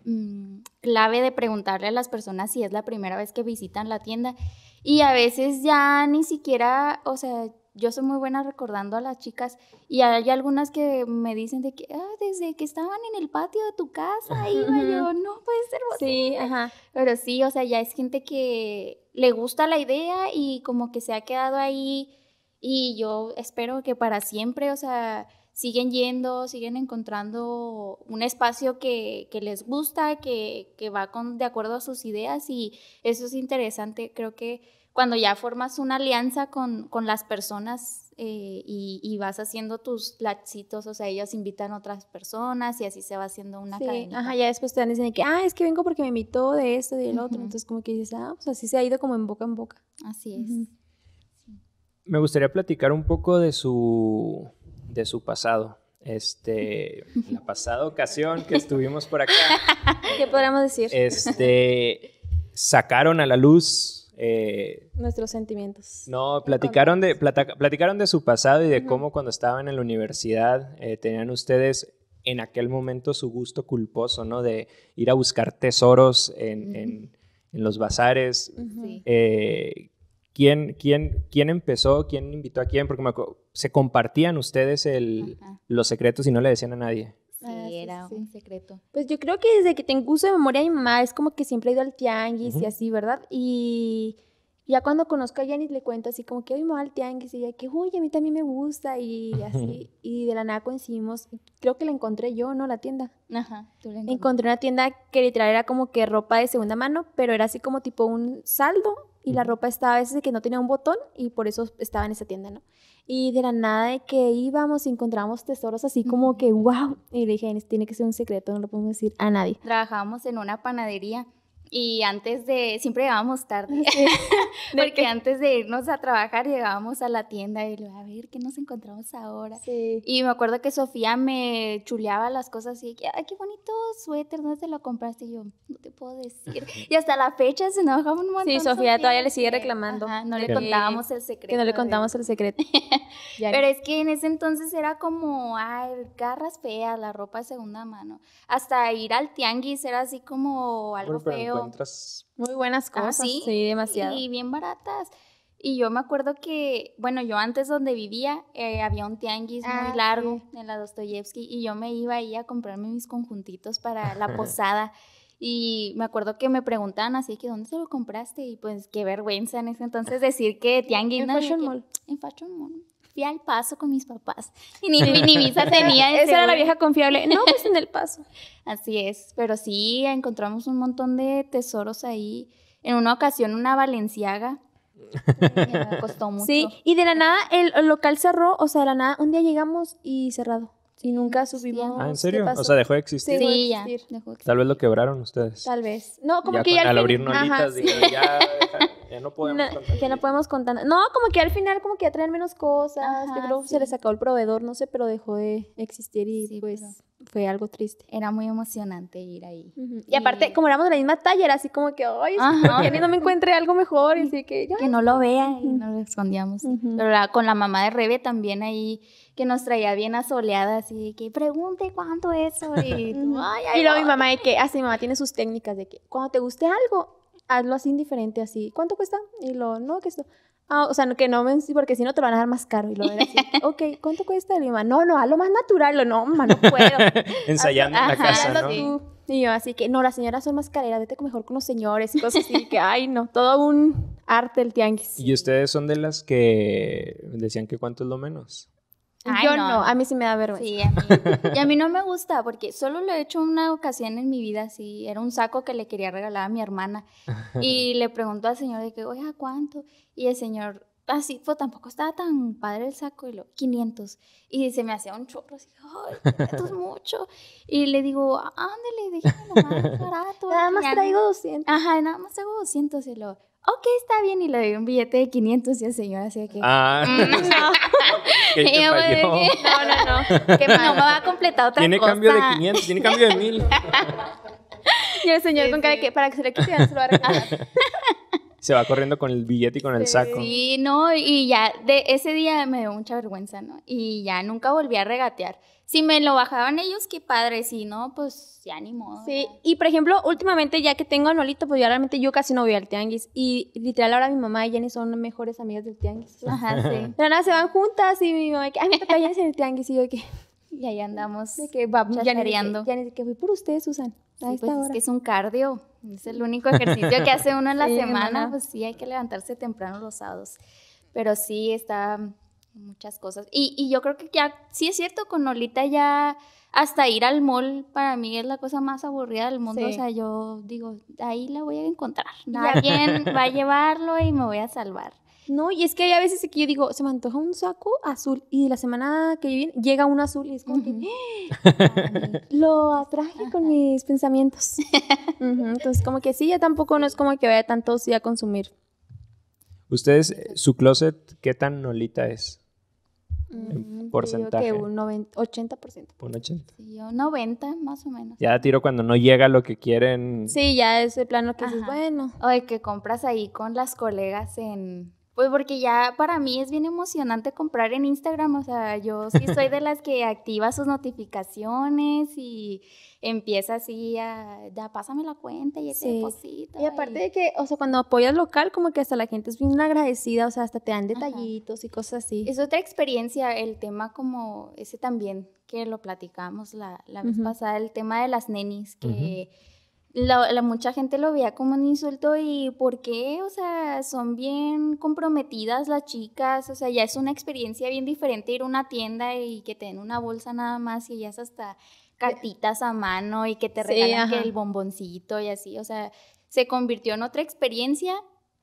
mm, clave de preguntarle a las personas si es la primera vez que visitan la tienda y a veces ya ni siquiera, o sea, yo soy muy buena recordando a las chicas y hay algunas que me dicen de que "Ah, desde que estaban en el patio de tu casa iba yo, no puede ser Sí, posible". ajá. Pero sí, o sea, ya es gente que le gusta la idea y como que se ha quedado ahí y yo espero que para siempre, o sea, siguen yendo, siguen encontrando un espacio que, que les gusta, que, que va con, de acuerdo a sus ideas y eso es interesante. Creo que cuando ya formas una alianza con, con las personas eh, y, y vas haciendo tus lacitos, o sea, ellos invitan a otras personas y así se va haciendo una Sí, cadena. ajá, ya después te dan dicen de que, ah, es que vengo porque me invitó de esto y del otro. Entonces como que dices, ah, pues así se ha ido como en boca en boca. Así es. Me gustaría platicar un poco de su, de su pasado. Este, la pasada ocasión que estuvimos por acá, ¿Qué podríamos decir? este, sacaron a la luz, eh, Nuestros sentimientos. no, platicaron de, plata- platicaron de su pasado y de cómo cuando estaban en la universidad eh, tenían ustedes en aquel momento su gusto culposo, ¿no? De ir a buscar tesoros en, en- en los bazares. Eh, ¿quién, quién, ¿Quién empezó? ¿Quién invitó a quién? Porque me acuerdo- se compartían ustedes el, los secretos y no le decían a nadie. Sí, Ah, sí, era sí. un secreto. Pues yo creo que desde que tengo uso de memoria, mi mamá es como que siempre ha ido al tianguis y así, ¿verdad? Y ya cuando conozco a Yanis le cuento así como que hoy me voy al tianguis y ella que, uy, a mí también me gusta y así. y de la nada coincidimos. Creo que la encontré yo, ¿no? La tienda. Ajá, tú la. Encontré una tienda que literal era como que ropa de segunda mano, pero era así como tipo un saldo y la ropa estaba a veces de que no tenía un botón y por eso estaba en esa tienda, ¿no? Y de la nada de que íbamos y encontramos tesoros así como que, wow. Y le dije, "Yanis, tiene que ser un secreto, no lo podemos decir a nadie. Trabajábamos en una panadería y antes de, siempre llegábamos tarde, ¿De porque qué? antes de irnos a trabajar llegábamos a la tienda y luego, a ver, ¿qué nos encontramos ahora? Sí. Y me acuerdo que Sofía me chuleaba las cosas y que, ay, qué bonito suéter, ¿dónde te lo compraste? Y yo, no te puedo decir. Y hasta la fecha se enojaba un montón. Sí, Sofía todavía le sigue reclamando ajá, no le que- contábamos el secreto. Que no le contamos el secreto. Pero es que en ese entonces era como, ay, garras feas, la ropa de segunda mano. Hasta ir al tianguis era así como algo feo. Encuentras Muy buenas Ah, cosas. ¿sí? sí, demasiado. Y bien baratas. Y yo me acuerdo que, bueno, yo antes donde vivía eh, había un tianguis Ah, muy largo en la Dostoyevsky y yo me iba ahí a comprarme mis conjuntitos para la posada. Y me acuerdo que me preguntaban así que ¿dónde se lo compraste? Y pues qué vergüenza en ese entonces decir que tianguis En ¿no? Y Fashion que, Mall. En Fashion Mall. Fui al paso con mis papás. Y ni, ni visa tenía. Esa era la vieja confiable. No, pues en el paso. Así es, pero sí encontramos un montón de tesoros ahí. En una ocasión una Valenciaga. me costó mucho. Sí, y de la nada el, el local cerró, o sea, de la nada un día llegamos y cerrado. Y nunca supimos. Ah, ¿en qué serio? pasó. O sea, dejó de existir. Sí, Sí, ya. existir. dejó de Tal vez lo quebraron ustedes. Tal vez. No, como Ya que con- ya al, al fin- abrir Ajá, nolitas, sí. dijeron, ya, deja- ya no podemos No, contar. ya no podemos contar. No, como que al final como que ya traen menos cosas. Ajá, Yo creo que sí. se les acabó el proveedor, no sé, pero dejó de existir y Sí, pues pero- fue algo triste. Era muy emocionante ir ahí. Y aparte, como éramos de la misma talla, era así como que, ay, Ajá. ¿por qué no me encuentre algo mejor? Y así que, ya. Que no lo vea y nos lo escondíamos. Pero la- con la mamá de Rebe también ahí, que nos traía bien asoleada, así de que pregunte cuánto eso. Y tú, ay, ay, Y luego mi mamá de que, así mi mamá tiene sus técnicas de que cuando te guste algo, hazlo así indiferente, así. ¿Cuánto cuesta? Y lo, no, que esto. Ah, o sea, no, que no me, sí, porque si no te lo van a dar más caro. Y lo era así, ok, ¿cuánto cuesta? Y mi mamá, no, no, hazlo más natural. Y lo, no, mamá, no puedo. Ensayando en la Ajá, casa, ¿no? tú. Y yo así que, no, las señoras son más careras, vete mejor con los señores y cosas así. que, ay, no, todo un arte el tianguis. ¿Y ustedes son de las que decían que cuánto es lo menos? Ay, yo no, a mí sí me da vergüenza. Sí, a mí. Y a mí no me gusta porque solo lo he hecho una ocasión en mi vida, sí. Era un saco que le quería regalar a mi hermana. Y le preguntó al señor de que, oiga, ¿cuánto? Y el señor, así, pues tampoco estaba tan padre el saco, y lo, 500. Y se me hacía un chorro, así, ay, esto es mucho. Y le digo, ándale, déjamelo más barato. Nada más traigo 200. Ajá, nada más traigo 200. Y lo, ok, está bien. Y le doy un billete de 500 y el señor así de que... Ah, no. ¿qué te yo, falló? No, no, no. que no me va a completar otra Tiene cosa. cambio de 500, tiene cambio de 1000. Y el señor Sí, con cara de sí. que para que se le quite se lo va a regalar. Se va corriendo con el billete y con el saco. Sí, no, y ya de ese día me dio mucha vergüenza, ¿no? Y ya nunca volví a regatear. Si me lo bajaban ellos, qué padre, si no, pues ya ni modo. Sí, y por ejemplo, últimamente ya que tengo a Nolito, pues ya realmente yo casi no voy al tianguis. Y literal ahora mi mamá y Jenny son mejores amigas del tianguis. Ajá, sí. Pero nada, se van juntas y mi mamá que, ay, me toca Jenny en el tianguis. Y yo que, Y ahí andamos. de que va, Jenny de que, Chachareando. Jenny de que voy por ustedes, Susan. A Sí, esta pues hora. es que es un cardio. Es el único ejercicio que hace uno en la Sí, semana. hermana. Pues sí, hay que levantarse temprano los sábados. Pero sí, está muchas cosas. Y, y yo creo que ya, sí es cierto, con Nolita ya hasta ir al mall para mí es la cosa más aburrida del mundo. Sí. O sea, yo digo, ahí la voy a encontrar. Alguien va a llevarlo y me voy a salvar. No, y es que hay a veces que yo digo, se me antoja un saco azul y la semana que viene llega uno azul y es como que lo atraje con mis pensamientos. Entonces, como que sí, ya tampoco no es como que vaya tanto sí a consumir. ¿Ustedes, eh, su closet, qué tan nolita es? Mm, En te digo porcentaje. Que un 90, 80%. Un 80. Sí, yo 90 más o menos. Ya tiro cuando no llega lo que quieren. Sí, ya es el plano que dices, bueno. O de que compras ahí con las colegas en... Pues porque ya para mí es bien emocionante comprar en Instagram, o sea, yo sí soy de las que activa sus notificaciones y empieza así a, ya pásame la cuenta y Sí. deposito. Y aparte de que, o sea, cuando apoyas local, como que hasta la gente es bien agradecida, o sea, hasta te dan detallitos y cosas así. Es otra experiencia el tema como ese también, que lo platicamos la, la vez pasada, el tema de las nenis, que la, la- mucha gente lo veía como un insulto y ¿por qué? O sea, son bien comprometidas las chicas, o sea, ya es una experiencia bien diferente ir a una tienda y que te den una bolsa nada más y ellas hasta cartitas a mano y que te Sí, regalan que el bomboncito y así, o sea, se convirtió en otra experiencia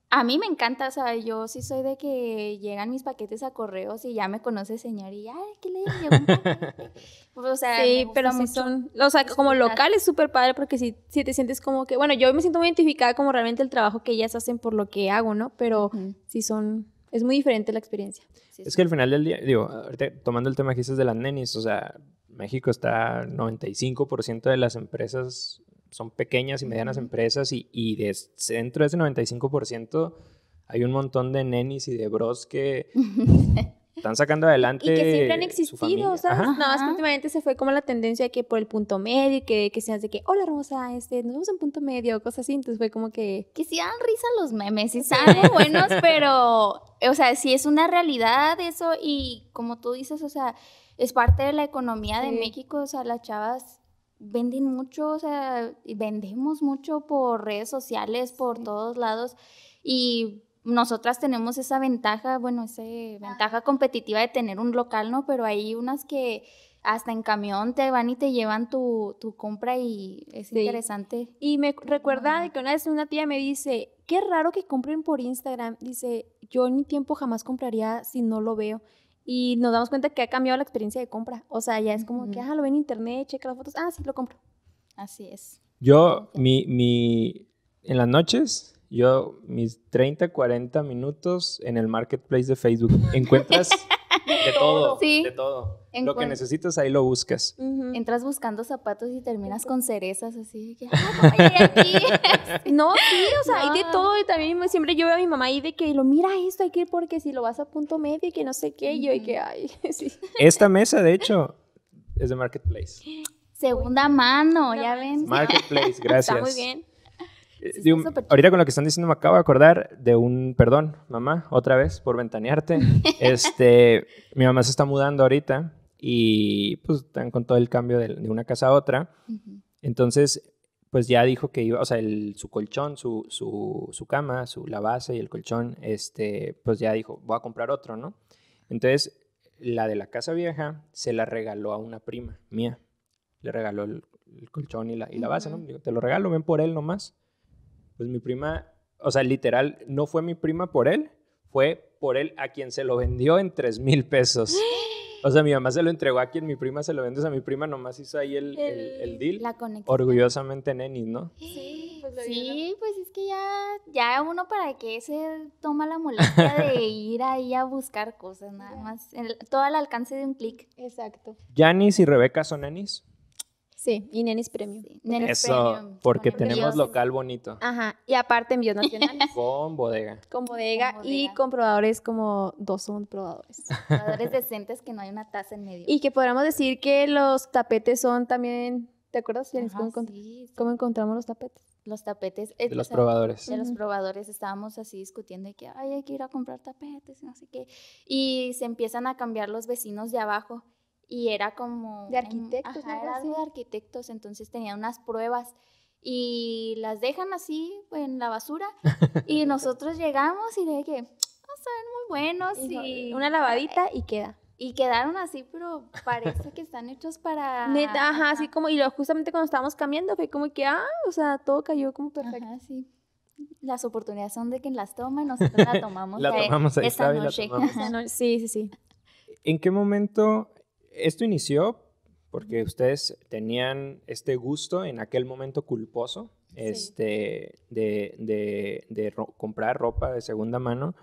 a mí me encanta, o sea, yo sí soy de que llegan mis paquetes a correos y ya me conoce señor y, ay, ¿qué le llegó un paquete? O sea, Sí, pero sí son, o sea, como local es súper padre porque si, si te sientes como que, bueno, yo me siento muy identificada como realmente el trabajo que ellas hacen por lo que hago, ¿no? Pero sí son, es muy diferente la experiencia. Sí, Es sí. que al final del día, digo, ahorita tomando el tema que dices de las nenis, o sea, México está 95% de las empresas son pequeñas y medianas empresas y, y de, dentro de ese 95% hay un montón de nenis y de bros que están sacando adelante. Y que siempre han existido. ¿sabes? Ajá. Nada más que últimamente se fue como la tendencia de que por el punto medio, que, que seas de que, hola Rosa, este, nos vemos en punto medio, cosas así. Entonces fue como que. Que sí dan risa los memes, sí muy buenos, pero, o sea, sí es una realidad eso y como tú dices, o sea, es parte de la economía de Sí. México, o sea, las chavas venden mucho, o sea, vendemos mucho por redes sociales, por Sí. todos lados y nosotras tenemos esa ventaja, bueno, esa ventaja competitiva de tener un local, ¿no? Pero hay unas que hasta en camión te van y te llevan tu, tu compra y es Sí. interesante. Y me recuerda de que una vez una tía me dice, qué raro que compren por Instagram. Dice, yo en mi tiempo jamás compraría si no lo veo. Y nos damos cuenta que ha cambiado la experiencia de compra. O sea, ya es como que, ah, lo ven en internet, checa las fotos, ah, sí, lo compro. Así es. Yo, mi, mi, en las noches, yo, mis 30, 40 minutos en el marketplace de Facebook, encuentras de todo, Sí. de todo. Lo que necesitas ahí lo buscas. Entras buscando zapatos y terminas con cerezas así que, ah. No, sí, o sea, hay de todo. Y también siempre yo veo a mi mamá ahí de que lo mira esto, hay que ir porque si lo vas a punto medio y que no sé qué. Y yo, y que, ay, sí. Esta mesa, de hecho, es de marketplace. Segunda mano, ya ven. Marketplace, gracias. Está muy bien. Eh, Sí, digo, súper ahorita con lo que están diciendo me acabo de acordar de un, perdón, mamá, otra vez por ventanearte. este, mi mamá se está mudando ahorita y pues están con todo el cambio de, de una casa a otra. Entonces, pues ya dijo que iba, o sea, el, su colchón, su, su, su cama, su, la base y el colchón, este, pues ya dijo, voy a comprar otro, ¿no? Entonces, la de la casa vieja se la regaló a una prima mía. Le regaló el, el colchón y la, y la base, ¿no? Digo, te lo regalo, ven por él nomás. Pues mi prima, o sea, literal, no fue mi prima por él, fue por él a quien se lo vendió en 3 mil pesos. O sea, mi mamá se lo entregó a quien mi prima se lo vendió. O sea, mi prima nomás hizo ahí el, el, el deal. La conexión. Orgullosamente nenis, ¿no? Sí, pues lo sí, pues es que ya, ya uno para qué se toma la molestia de ir ahí a buscar cosas, nada más. el- todo al alcance de un clic. Exacto. Yanis y Rebeca son nenis. Sí, y Nenis Premium. Sí, Nenes Eso, Premium, porque tenemos envíos. local bonito. Ajá. Y aparte envíos nacionales. Con bodega. con bodega Con y bodega. con probadores como dos son probadores. Jugadores decentes que no hay una taza en medio. y que podríamos decir que los tapetes son también, ¿te acuerdas? Ajá, ¿Cómo, encont- sí, cómo encontramos los tapetes? los tapetes. De o los sea, probadores. de los probadores estábamos así discutiendo de que Ay, hay que ir a comprar tapetes y no sé qué. Y se empiezan a cambiar los vecinos de abajo y era como... De en- arquitectos, Ajá, algo era algo de arquitectos, entonces tenían unas pruebas y las dejan así en la basura y nosotros llegamos y de que, "Ah, se ven muy buenos Hijo, y... Una lavadita y queda. Y quedaron así, pero parece que están hechos para... Neta, ajá, así como, y luego justamente cuando estábamos cambiando fue como que, ah, o sea, todo cayó como perfecto. Ajá, sí. Las oportunidades son de quien las toma, nosotros la tomamos. La tomamos, ahí y la noche. tomamos. Sí, sí, sí. ¿En qué momento esto inició? Porque ustedes tenían este gusto en aquel momento culposo este, de, de- de ro- comprar ropa de segunda mano.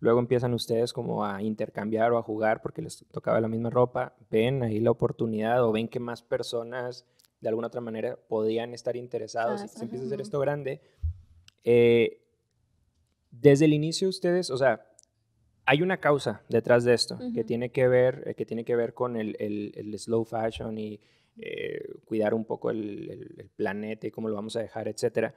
Luego empiezan ustedes como a intercambiar o a jugar porque les tocaba la misma ropa. Ven ahí la oportunidad o ven que más personas de alguna otra manera podían estar interesados. Ah, y se empieza a hacer esto grande. Eh, desde el inicio ustedes, o sea, hay una causa detrás de esto que Ujú. tiene que ver, eh, que tiene que ver con el, el- el slow fashion y eh, cuidar un poco el, el- planeta y cómo lo vamos a dejar, etcétera.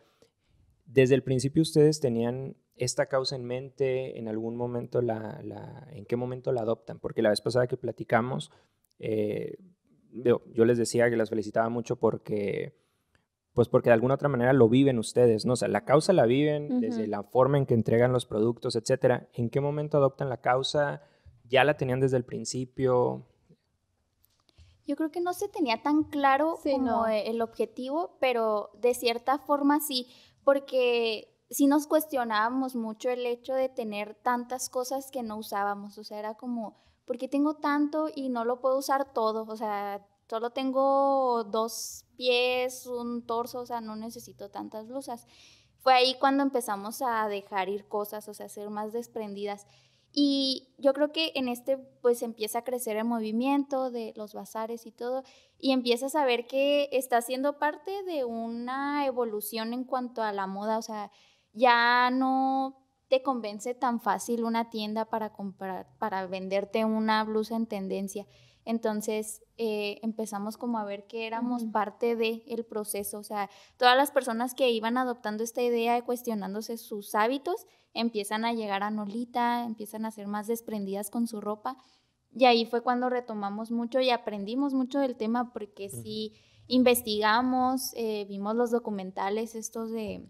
Desde el principio ustedes tenían esta causa en mente, en algún momento la, la- ¿en qué momento la adoptan? Porque la vez pasada que platicamos, eh, yo, yo les decía que las felicitaba mucho porque, pues porque de alguna otra manera lo viven ustedes, ¿no? O sea, la causa la viven desde la forma en que entregan los productos, etcétera. ¿En qué momento adoptan la causa? ¿Ya la tenían desde el principio? Yo creo que no se tenía tan claro Sí, como no. el objetivo, pero de cierta forma sí, porque sí nos cuestionábamos mucho el hecho de tener tantas cosas que no usábamos, o sea, era como, ¿por qué tengo tanto y no lo puedo usar todo? O sea, solo tengo dos pies, un torso, o sea, no necesito tantas blusas. Fue ahí cuando empezamos a dejar ir cosas, o sea, ser más desprendidas. Y yo creo que en este pues empieza a crecer el movimiento de los bazares y todo, y empiezas a ver que está siendo parte de una evolución en cuanto a la moda, o sea, ya no te convence tan fácil una tienda para comprar, para venderte una blusa en tendencia. Entonces eh, empezamos como a ver que éramos parte del el proceso, o sea, todas las personas que iban adoptando esta idea de cuestionándose sus hábitos, empiezan a llegar a Nolita, empiezan a ser más desprendidas con su ropa. Y ahí fue cuando retomamos mucho y aprendimos mucho del tema porque sí investigamos, eh, vimos los documentales estos de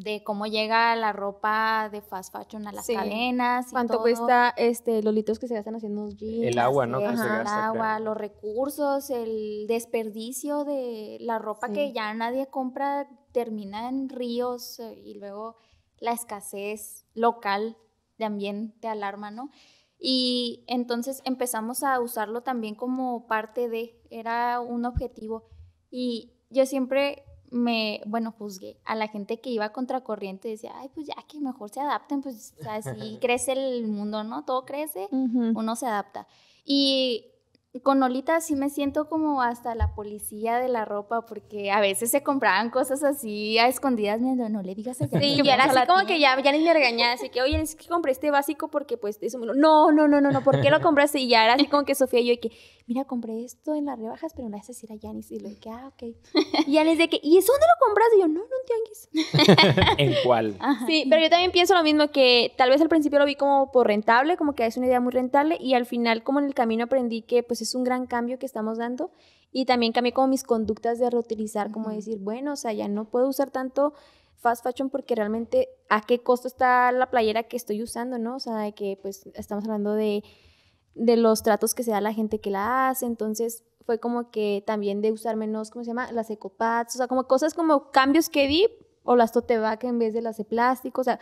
de cómo llega la ropa de fast fashion a las cadenas. Y ¿Cuánto cuesta este, los litros que se gastan haciendo los jeans? El agua, ¿no? el agua, los recursos, el desperdicio de la ropa que ya nadie compra, termina en ríos eh, y luego la escasez local también te alarma, ¿no? Y entonces empezamos a usarlo también como parte de, era un objetivo. Y yo siempre me, bueno, juzgué a la gente que iba contracorriente, decía, ay, pues ya que mejor se adapten, pues así crece el mundo, ¿no? Todo crece, uno se adapta. Y con Olita sí me siento como hasta la policía de la ropa, porque a veces se compraban cosas así a escondidas, no, no le digas a Sí, y era así como que ya, ya ni me regañaba, así que, oye, es que compré este básico porque pues eso me lo... No, no, no, no, no, ¿por qué lo compraste? Y ya era así como que Sofía y yo, y que, mira, compré esto en las rebajas, pero no es decir a Yanis. Y le dije, ah, ok. Y Yanis de que, ¿y eso dónde lo compraste? Y yo, no, no, un tianguis. ¿En cuál? Sí, pero yo también pienso lo mismo, que tal vez al principio lo vi como por rentable, como que es una idea muy rentable, y al final como en el camino aprendí que pues es un gran cambio que estamos dando. Y también cambié como mis conductas de reutilizar, como decir, bueno, o sea, ya no puedo usar tanto fast fashion porque realmente a qué costo está la playera que estoy usando, ¿no? O sea, de que pues estamos hablando de de los tratos que se da la gente que la hace, entonces fue como que también de usar menos, ¿cómo se llama? Las ecopads, o sea, como cosas como cambios que di, o las tote en vez de las de plástico, o sea,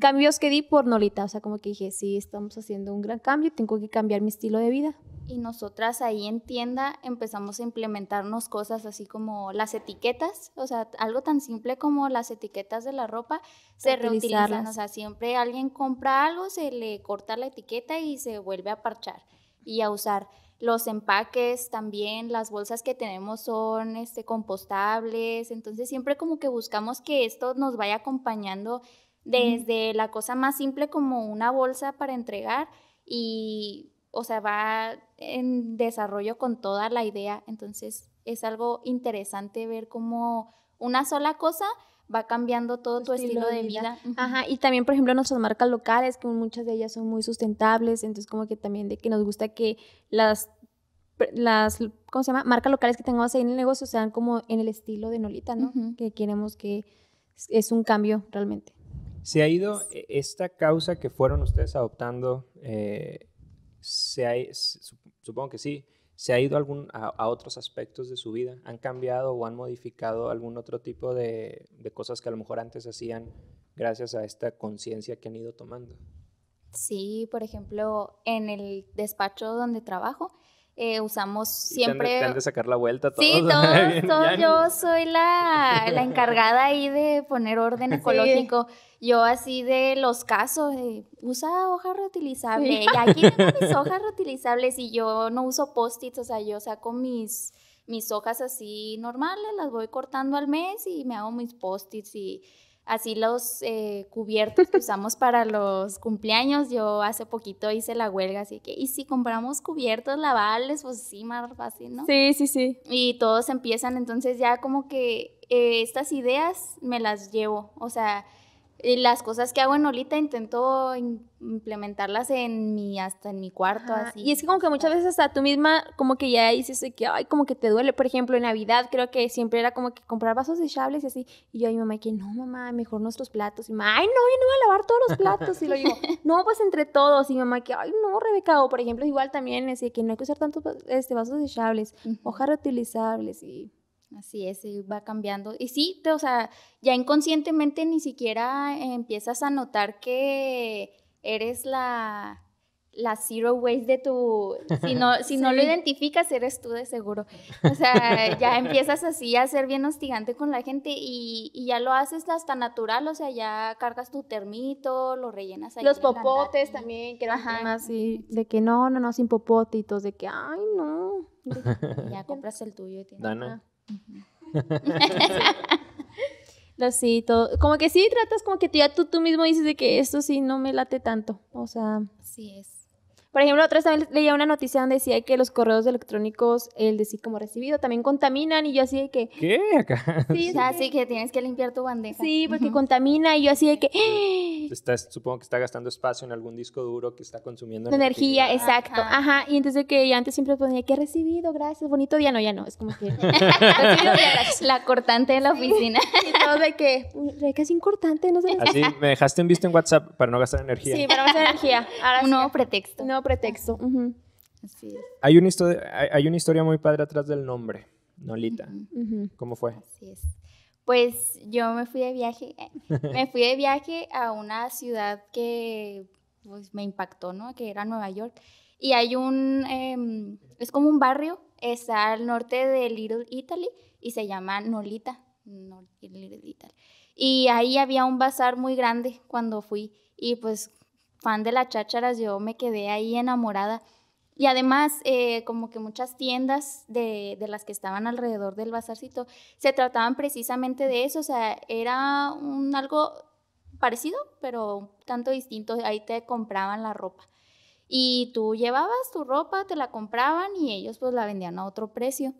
cambios que di por Nolita, o sea, como que dije, sí, estamos haciendo un gran cambio, tengo que cambiar mi estilo de vida. Y nosotras ahí en tienda empezamos a implementarnos cosas así como las etiquetas, o sea, algo tan simple como las etiquetas de la ropa se reutilizan, o sea, siempre alguien compra algo, se le corta la etiqueta y se vuelve a parchar y a usar. Los empaques también, las bolsas que tenemos son este, compostables, entonces siempre como que buscamos que esto nos vaya acompañando desde la cosa más simple como una bolsa para entregar y, o sea, va en desarrollo con toda la idea, entonces es algo interesante ver cómo una sola cosa va cambiando todo tu, estilo, de, vida. Ajá, y también, por ejemplo, nuestras marcas locales, que muchas de ellas son muy sustentables, entonces como que también de que nos gusta que las, las ¿cómo se llama? Marcas locales que tengamos ahí en el negocio sean como en el estilo de Nolita, ¿no? Que queremos que es un cambio realmente. Se ha ido e, esta causa que fueron ustedes adoptando, eh, se ha, supongo que sí, ¿Se ha ido algún, a, otros aspectos de su vida? ¿Han cambiado o han modificado algún otro tipo de, de cosas que a lo mejor antes hacían gracias a esta conciencia que han ido tomando? Sí, por ejemplo, en el despacho donde trabajo, eh, usamos siempre... Te han, de, sacar la vuelta todos. Sí, todos, yo soy la, la, encargada ahí de poner orden ecológico. Yo así de los casos, usa hoja reutilizable. Y aquí tengo mis hojas reutilizables y yo no uso post-its, o sea, yo saco mis, mis hojas así normales, las voy cortando al mes y me hago mis post-its y así los eh, cubiertos que usamos para los cumpleaños. Yo hace poquito hice la huelga, así que, ¿y si compramos cubiertos lavables? Pues sí, más fácil, ¿no? Sí, sí, sí. Y todos empiezan, entonces ya como que eh, estas ideas me las llevo, o sea, y las cosas que hago en Olita intento implementarlas en mi, hasta en mi cuarto. Así. Y es que como que muchas veces hasta tú misma como que ya dices que, ay, como que te duele. Por ejemplo, en Navidad creo que siempre era como que comprar vasos desechables y así. Y yo a mi mamá que, no, mamá, mejor nuestros platos. Y mamá, ay, no, yo no voy a lavar todos los platos. Y lo digo, no, pues entre todos. Y mamá que, ay, no, Rebeca. O por ejemplo, igual también, es que no hay que usar tantos este, vasos desechables, hojas reutilizables y Así es, va cambiando. Y sí, o sea, ya inconscientemente ni siquiera empiezas a notar que eres la, la zero waste de tu... Si no, si no lo identificas, eres tú de seguro. O sea, ya empiezas así a ser bien hostigante con la gente y, y ya lo haces hasta natural, o sea, ya cargas tu termito, lo rellenas ahí. Los popotes también, que eran así, de que no, no, no, sin popotitos, de que, ay, no. ya compras el tuyo y tienes... Dana. Lo sí, todo. Como que sí tratas, como que tú ya tú, tú mismo dices de que esto sí no me late tanto. O sea. Así es. Por ejemplo, otra vez también leía una noticia donde decía que los correos electrónicos, el decir como recibido, también contaminan y yo así de que... ¿Qué? Acá. Sí, O sea, sí que tienes que limpiar tu bandeja. sí porque contamina y yo así de que... ¡ah! Está- supongo que está gastando espacio en algún disco duro que está consumiendo De energía, exacto. Ajá. Ajá. Y entonces que ya antes siempre ponía que recibido, gracias, bonito día. No, ya no, es como que... La cortante de la oficina. Y todo de que... "Uy, Rebeca es importante, no sé. Así me dejaste en visto en WhatsApp para no gastar energía. Sí, para más energía. Ahora Un sí. nuevo pretexto. Un nuevo pretexto. Así es. Hay, una historia, hay, hay una historia muy padre atrás del nombre, Nolita. ¿Cómo fue? Así es. Pues yo me fui de viaje, me fui de viaje a una ciudad que pues, me impactó, ¿no? Que era Nueva York. Y hay un, em, es como un barrio, está al norte de Little Italy y se llama Nolita. Italy. Y ahí había un bazar muy grande cuando fui y pues fan de las chácharas, yo me quedé ahí enamorada. Y además, eh, como que muchas tiendas de, de las que estaban alrededor del bazarcito se trataban precisamente de eso, o sea, era un algo parecido, pero tanto distinto, ahí te compraban la ropa. Y tú llevabas tu ropa, te la compraban y ellos pues la vendían a otro precio.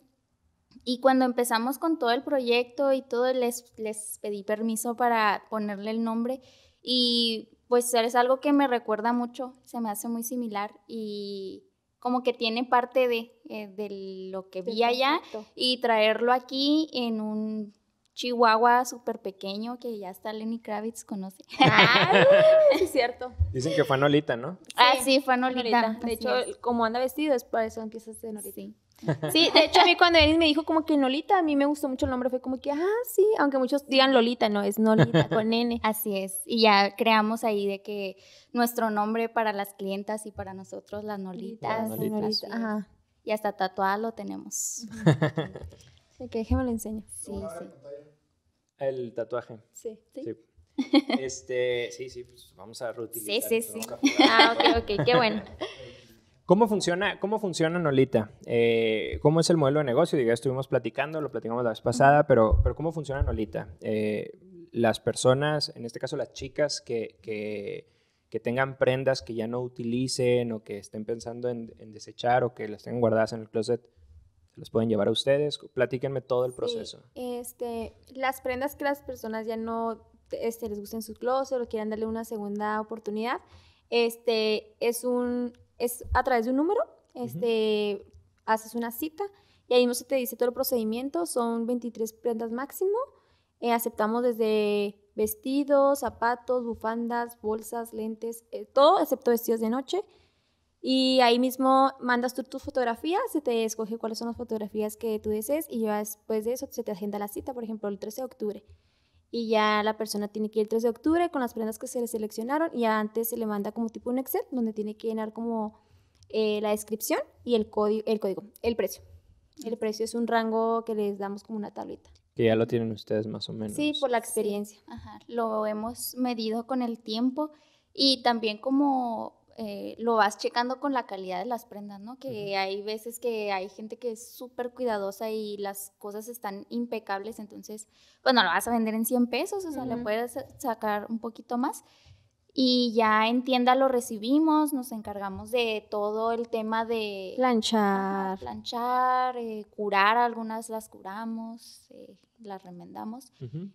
Y cuando empezamos con todo el proyecto y todo, les, les pedí permiso para ponerle el nombre y pues es algo que me recuerda mucho, se me hace muy similar y como que tiene parte de, eh, de lo que vi allá y traerlo aquí en un Chihuahua súper pequeño que ya hasta Lenny Kravitz conoce. Ah, sí, es cierto. Dicen que fue Nolita, ¿no? ah, sí, fue Nolita. Nolita. De hecho, es. como anda vestido, es para eso empiezas de Nolita. Sí. Sí, de hecho, a mí cuando Denis me dijo como que Nolita, a mí me gustó mucho el nombre, fue como que, ah, sí, aunque muchos digan Lolita, no, es Nolita con N. Así es. Y ya creamos ahí de que nuestro nombre para las clientas y para nosotros las Nolitas. Las Nolitas. Es. ajá. Y hasta tatuada lo tenemos. Que déjeme lo enseño. Sí, sí. El tatuaje. Sí. Sí. Este, sí, sí, pues vamos a reutilizar. Sí, sí, sí. Ah, ok, ok, qué bueno. ¿Cómo funciona, cómo funciona Nolita? Eh, ¿Cómo es el modelo de negocio? Diga, estuvimos platicando, lo platicamos la vez pasada, pero, pero ¿cómo funciona Nolita? Eh, las personas, en este caso las chicas que, que, que tengan prendas que ya no utilicen o que estén pensando en, en desechar o que las tengan guardadas en el closet, ¿se las pueden llevar a ustedes? Platíquenme todo el proceso. Sí, este, las prendas que las personas ya no este, les gusten su closet o quieran darle una segunda oportunidad, este, es un, es a través de un número, este, haces una cita y ahí mismo se te dice todo el procedimiento, son 23 prendas máximo, eh, aceptamos desde vestidos, zapatos, bufandas, bolsas, lentes, eh, todo excepto vestidos de noche. Y ahí mismo mandas tú tus fotografías, se te escoge cuáles son las fotografías que tú desees y ya después de eso se te agenda la cita, por ejemplo, el 13 de octubre. Y ya la persona tiene que ir el 13 de octubre con las prendas que se le seleccionaron y antes se le manda como tipo un Excel donde tiene que llenar como eh, la descripción y el código, el código, el precio. El precio es un rango que les damos como una tablita. Que ya lo tienen ustedes más o menos. Sí, por la experiencia. Ajá, lo hemos medido con el tiempo y también como eh, lo vas checando con la calidad de las prendas, ¿no? Que hay veces que hay gente que es súper cuidadosa y las cosas están impecables, entonces, pues no lo vas a vender en 100 pesos, o sea, le puedes sa- sacar un poquito más. Y ya en tienda lo recibimos, nos encargamos de todo el tema de... Ajá, Planchar. planchar, eh, curar, algunas las curamos, eh, las remendamos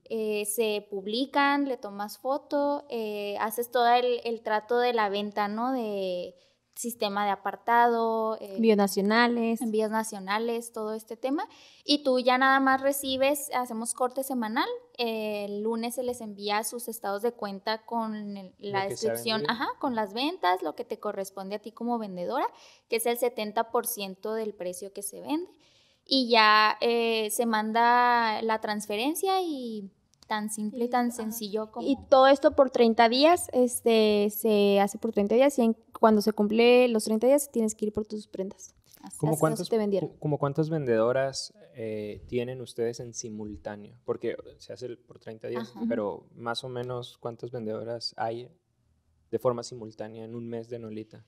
eh, se publican, le tomas foto, eh, haces todo el, el trato de la venta, ¿no? De sistema de apartado, eh, Bionacionales. envíos nacionales, todo este tema. Y tú ya nada más recibes, hacemos corte semanal. eh, el lunes se les envía sus estados de cuenta con el- la descripción, ajá, con las ventas, lo que te corresponde a ti como vendedora, que es el 70% del precio que se vende. Y ya eh, se manda la transferencia y tan simple y tan Ajá. sencillo como... Y todo esto por 30 días, este, se hace por 30 días y en- cuando se cumple los 30 días tienes que ir por tus prendas. ¿Cómo Así cuántas, te vendieron. como cuántas vendedoras eh, tienen ustedes en simultáneo? Porque se hace por 30 días, Ajá. pero más o menos cuántas vendedoras hay de forma simultánea en un mes de Nolita.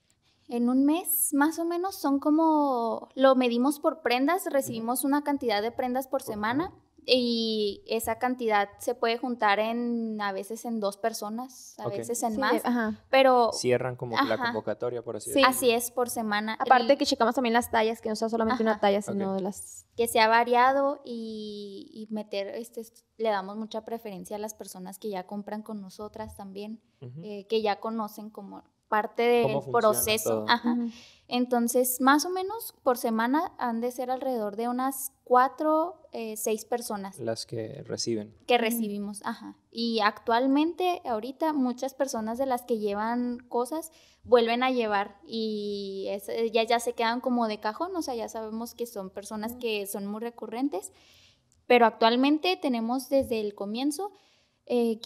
En un mes, más o menos, son como, lo medimos por prendas, recibimos una cantidad de prendas por Por- semana Y esa cantidad se puede juntar en a veces en dos personas, a veces en Sí, más, ajá. pero Cierran como que la Ajá. convocatoria, por así Sí. decirlo. así es por semana. Aparte El- que checamos también las tallas, que no sea solamente una Ajá. talla, sino de las... que se ha variado y, y meter, este, le damos mucha preferencia a las personas que ya compran con nosotras también, eh, que ya conocen como parte del proceso. Entonces, más o menos por semana han de ser alrededor de unas cuatro, eh, seis personas Las que reciben. que recibimos. Ajá. Y actualmente, ahorita, muchas personas de las que llevan cosas vuelven a llevar y es- eh, ya, ya se quedan como de cajón, o sea, ya sabemos que son personas que son muy recurrentes, pero actualmente tenemos desde el comienzo eh,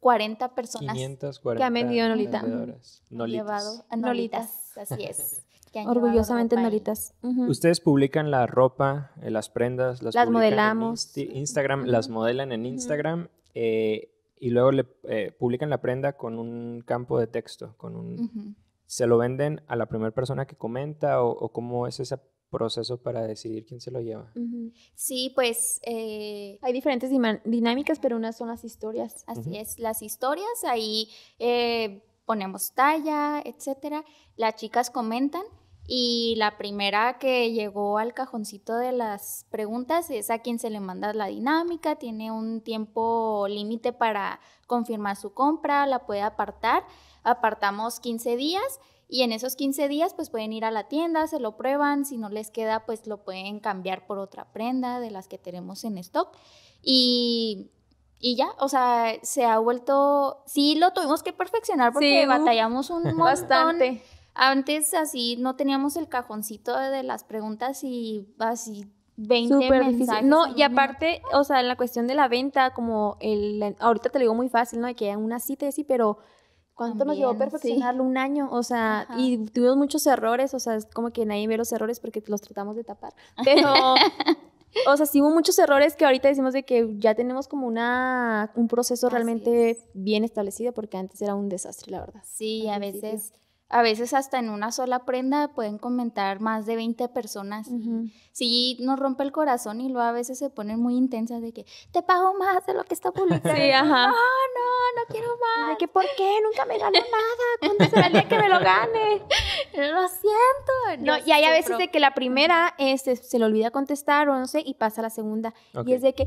540 personas 540 Que han vendido Nolita. Nolitas. llevado a Nolitas. Así es. Orgullosamente nolitas. Ustedes publican la ropa, eh, las prendas, las, Las publican en modelamos. Insti- Instagram, las modelan en Instagram eh, y luego le eh, publican la prenda con un campo de texto, con un se lo venden a la primera persona que comenta o, o cómo es ese proceso para decidir quién se lo lleva. Sí, pues eh, Hay diferentes dinámicas, pero unas son las historias. Así es, las historias, ahí eh, ponemos talla, etcétera. Las chicas comentan y la primera que llegó al cajoncito de las preguntas es a quien se le manda la dinámica, tiene un tiempo límite para confirmar su compra, la puede apartar, apartamos 15 días y en esos 15 días pues pueden ir a la tienda, se lo prueban, si no les queda pues lo pueden cambiar por otra prenda de las que tenemos en stock y y ya, o sea, se ha vuelto, sí lo tuvimos que perfeccionar porque Sí, batallamos un montón. Bastante. Antes así no teníamos el cajoncito de las preguntas y así 20 Súper mensajes. difícil. No, y aparte, o sea, en la cuestión de la venta, como el, ahorita te lo digo muy fácil, ¿no? De que hay una cita y así, pero ¿cuánto nos llevó sí. perfeccionarlo? Un año, o sea, Ajá. y tuvimos muchos errores, o sea, es como que nadie ve los errores porque los tratamos de tapar. Pero, o sea, sí hubo muchos errores que ahorita decimos de que ya tenemos como una, un proceso Así realmente es. bien establecido porque antes era un desastre, la verdad. Sí, a veces, a veces hasta en una sola prenda pueden comentar más de 20 personas. Ujú. Sí, nos rompe el corazón y luego a veces se ponen muy intensas de que te pago más de lo que está publicado. Sí, ajá. No, no, no quiero más. Que, ¿por qué? Nunca me ganó nada. ¿Cuándo será el día que me lo gane? Lo siento. No, y hay a veces de que la primera este, se le olvida contestar o no sé, y pasa a la segunda. Ok. Y es de que,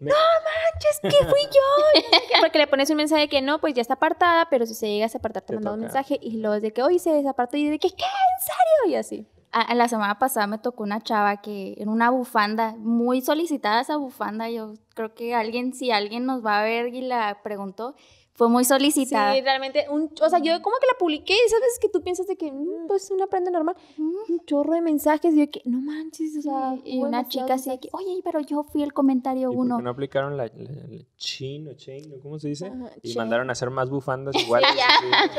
Me- no manches, que fui yo. Qué, Porque le pones un mensaje de que no, pues ya está apartada, pero si se llega a apartar, te Te manda un mensaje y luego de que, hoy se desapartó y de que, ¿qué? ¿En serio? Y así. A- la semana pasada me tocó una chava que era una bufanda, muy solicitada esa bufanda. Yo creo que alguien, si alguien nos va a ver y la preguntó, fue muy solicitada. Sí, realmente, un, o sea, yo como que la publiqué, y esas veces que tú piensas de que, mm, pues una prenda normal, Mm. un chorro de mensajes, y yo que, no manches, o sea, y una chica así de que, oye, pero yo fui el comentario ¿Y por uno. qué no aplicaron la, la- la chin o chain o cómo se dice? Y chain. mandaron a hacer más bufandas así.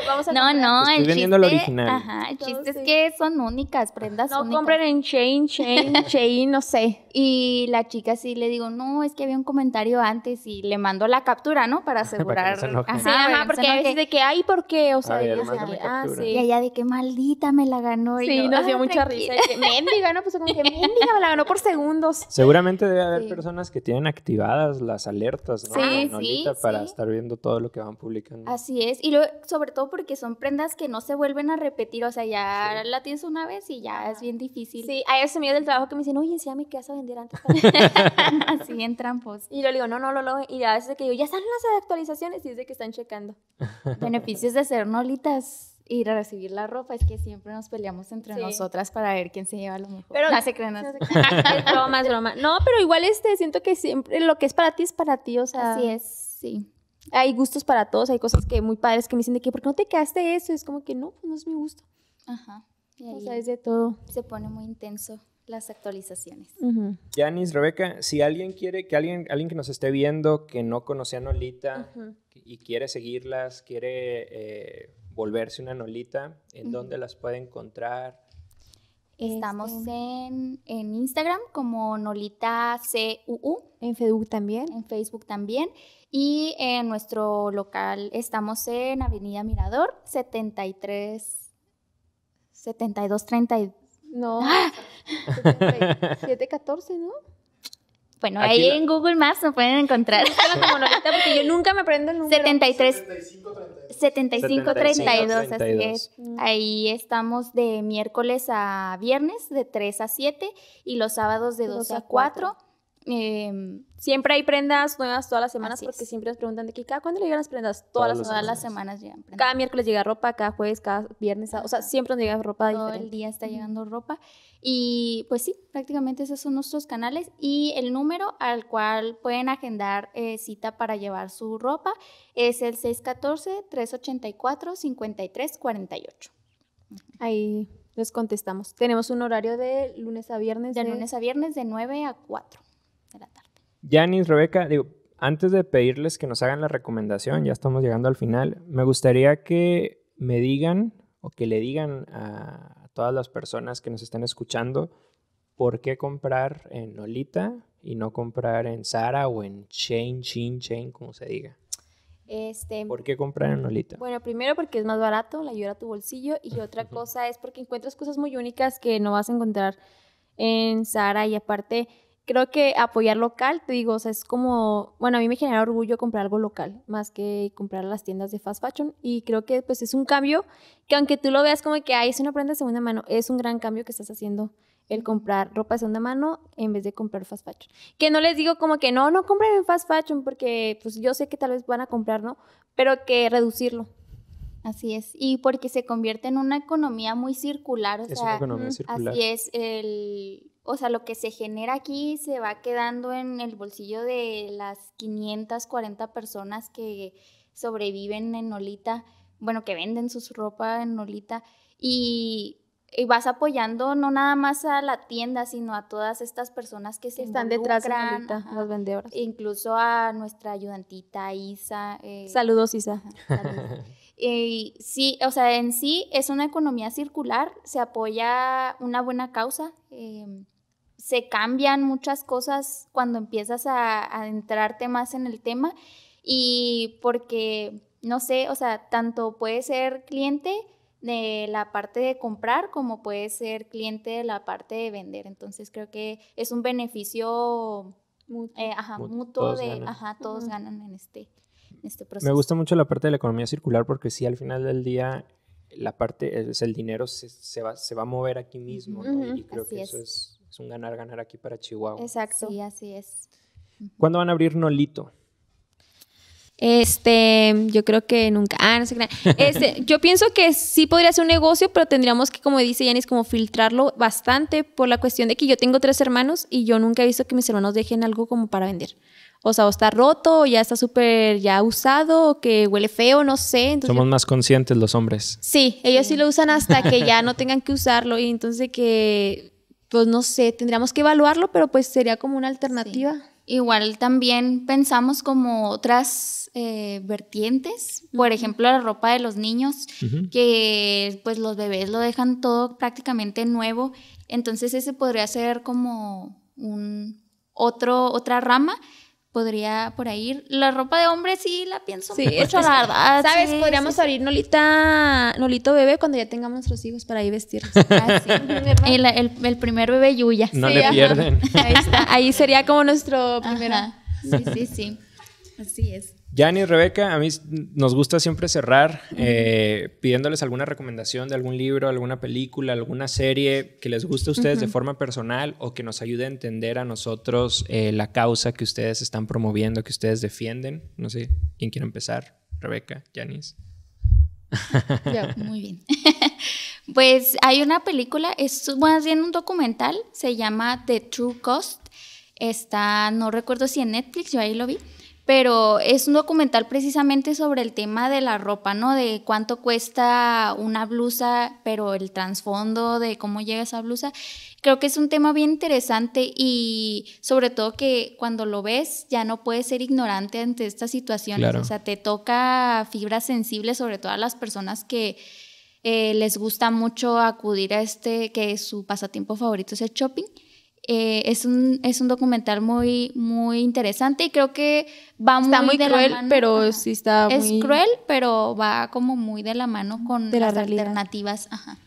Vamos a No, comprar. no, Estoy el vendiendo el chiste, original. Ajá, el Todo chiste es sí. que son únicas, prendas No únicas. compren en Chain, Chain, Chain, no sé. Y la chica sí le digo, no, es que había un comentario antes y le mando la captura, ¿no? Para asegurar. se enoje. Sí, ajá, porque a veces de que, ay, ¿por qué? O sea, mándame que, ah, sí. Y ella de que maldita me la ganó. y Sí, yo, nos dio "Ah, mucha tranquila". risa. de que, Mendiga, ¿no? Pues como que mendiga, me la ganó por segundos. Seguramente debe haber Sí. personas que tienen activadas las alertas, ¿no? Sí, sí, para sí. estar viendo todo lo que van publicando. Así es, y luego, sobre todo porque son prendas que no se vuelven a repetir, o sea, ya Sí. la tienes una vez y ya es bien difícil. Sí, hay esos amigos del trabajo que me dicen, oye, enséñame qué vas a vender antes. Así en trampos. y yo le digo, no, no, no, no. Y a veces de que digo, ya salen las actualizaciones y es de que están checando. Beneficios de ser nolitas y recibir la ropa es que siempre nos peleamos entre Sí. nosotras para ver quién se lleva lo mejor. Pero- no se es broma, es broma. No, pero igual este, siento que siempre lo que es para ti es para ti, o sea. Así es, sí. Hay gustos para todos, hay cosas que muy padres que me dicen de que, ¿por qué no te quedaste eso? Es como que no, pues no es mi gusto. Ajá. Y O sea, es de todo. se pone muy intenso las actualizaciones. Yanis, Rebeca, si alguien quiere, que alguien, alguien que nos esté viendo que no conocía a Nolita Ujú. Y quiere seguirlas, quiere eh, volverse una Nolita, ¿en Ujú. dónde las puede encontrar? Estamos Este- en, en Instagram como Nolita CUU, En Facebook también. en Facebook también. Y en nuestro local estamos en Avenida Mirador, 73, 72, 30. y- No. ¡Ah! 714, ¿no? Bueno, Aquí ahí la- en Google Maps lo pueden encontrar. Búscalo como Lolita, porque yo nunca me aprendo el número. 73 7532, así 75-32. es. Ahí estamos de miércoles a viernes, de 3 a 7, y los sábados de De 12 a 4. Em, Siempre hay prendas nuevas todas las semanas Así porque es. siempre nos preguntan de que cada cuándo le llegan las prendas. Todas Todas, las semanas. las semanas llegan prendas. Cada miércoles llega ropa, cada jueves, cada viernes, o sea, siempre nos llega ropa Todo el día está llegando ropa. Y pues sí, prácticamente esos son nuestros canales. Y el número al cual pueden agendar eh, cita para llevar su ropa es el 614-384-5348. Ahí les contestamos. Tenemos un horario de lunes a viernes. De lunes a viernes de 9 a 4 de la tarde. Yanis, Rebeca, digo, antes de pedirles que nos hagan la recomendación, ya estamos llegando al final, me gustaría que me digan o que le digan a todas las personas que nos están escuchando por qué comprar en Lolita y no comprar en Zara o en Chain, Chin, Chain, como se diga. Este, ¿Por qué comprar en Lolita? Bueno, primero porque es más barato, le ayuda a tu bolsillo. Y otra cosa es porque encuentras cosas muy únicas que no vas a encontrar en Zara. Y aparte, creo que apoyar local, te digo, o sea, es como, bueno, a mí me genera orgullo comprar algo local, más que comprar las tiendas de fast fashion. Y creo que pues es un cambio que aunque tú lo veas como que, ay, es una prenda de segunda mano, es un gran cambio que estás haciendo el comprar ropa de segunda mano en vez de comprar fast fashion. Que no les digo como que no, no compren en fast fashion porque pues yo sé que tal vez van a comprar, ¿no? Pero que reducirlo. Así es. Y porque se convierte en una economía muy circular. O Es sea, una economía circular. Así es, el, o sea, lo que se genera aquí se va quedando en el bolsillo de las 540 personas que sobreviven en Nolita, bueno, que venden sus ropa en Nolita y, y vas apoyando no nada más a la tienda, sino a todas estas personas que se están detrás de ajá, las vendedoras. incluso a nuestra ayudantita Isa. eh, Saludos, Isa. Saludos. Eh, sí, o sea, en sí es una economía circular, se apoya una buena causa, eh, se cambian muchas cosas cuando empiezas a, a adentrarte más en el tema y porque, no sé, o sea, tanto puede ser cliente de la parte de comprar como puede ser cliente de la parte de vender. Entonces creo que es un beneficio eh, ajá, Mutuo, mutuo todos de, ganan. ajá, todos ganan en este, en este proceso. Me gusta mucho la parte de la economía circular porque sí, al final del día, la parte, es el dinero se, se va, se va a mover aquí mismo, Y creo así que es. eso es, es un ganar-ganar aquí para Chihuahua. Exacto. Sí, así es. ¿Cuándo van a abrir Nolito? Este, yo creo que nunca. Ah, no sé qué. Este, yo pienso que sí podría ser un negocio, pero tendríamos que, como dice Yanis, como filtrarlo bastante por la cuestión de que yo tengo tres hermanos y yo nunca he visto que mis hermanos dejen algo como para vender. O sea, o está roto, o ya está súper ya usado, o que huele feo, no sé. Entonces, Somos yo- más conscientes los hombres. Sí, ellos sí lo usan hasta que ya no tengan que usarlo y entonces que, pues no sé, tendríamos que evaluarlo, pero pues sería como una alternativa. Igual también pensamos como otras eh, vertientes, por ejemplo la ropa de los niños, que pues los bebés lo dejan todo prácticamente nuevo, entonces ese podría ser como un otro otra rama, podría por ahí ir. La ropa de hombre sí la pienso Sí, mucho, es la verdad. ¿Sabes? sí, Podríamos sí, sí. abrir Nolita, Nolito bebé cuando ya tengamos nuestros hijos para ahí vestirnos. Ah, sí. el, el- el primer bebé Yuya. No Sí, le ajá. pierden. Ahí está. Ahí sería como nuestro primero. Ajá. Sí, sí, sí. Así es. Yanni, Rebeca, a mí nos gusta siempre cerrar eh, pidiéndoles alguna recomendación de algún libro, alguna película, alguna serie que les guste a ustedes de forma personal o que nos ayude a entender a nosotros eh, la causa que ustedes están promoviendo, que ustedes defienden. No sé, ¿quién quiere empezar? Rebeca, Yanis. Muy bien. pues hay una película, es más bien un documental, se llama The True Cost. Está, no recuerdo si en Netflix, yo ahí lo vi, pero es un documental precisamente sobre el tema de la ropa, ¿no? De cuánto cuesta una blusa, pero el trasfondo de cómo llega esa blusa. Creo que es un tema bien interesante y sobre todo que cuando lo ves ya no puedes ser ignorante ante estas situaciones. Claro. O sea, te toca fibras sensibles, sobre todo a las personas que eh, les gusta mucho acudir a este, que su pasatiempo favorito es el shopping. Eh, es, un, es un documental muy, muy interesante y creo que va muy, Está muy de la cruel, mano- pero ajá. sí está Es muy... cruel, pero va como muy de la mano con De las realidad. alternativas. Ajá.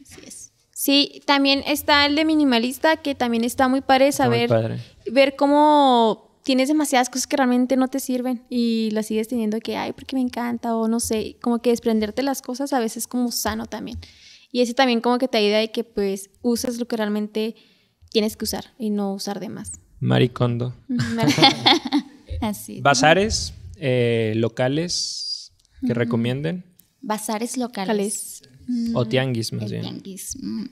Así es. Sí, también está el de minimalista, que también está muy padre muy saber padre. ver cómo tienes demasiadas cosas que realmente no te sirven y las sigues teniendo que, ay, porque me encanta o no sé, como que desprenderte las cosas a veces como sano también. Y ese también como que te ayuda de que pues uses lo que realmente tienes que usar y no usar de más. Maricondo. Así. Bazares eh, locales que recomienden. Bazares locales. O tianguis, más El bien. tianguis. mm.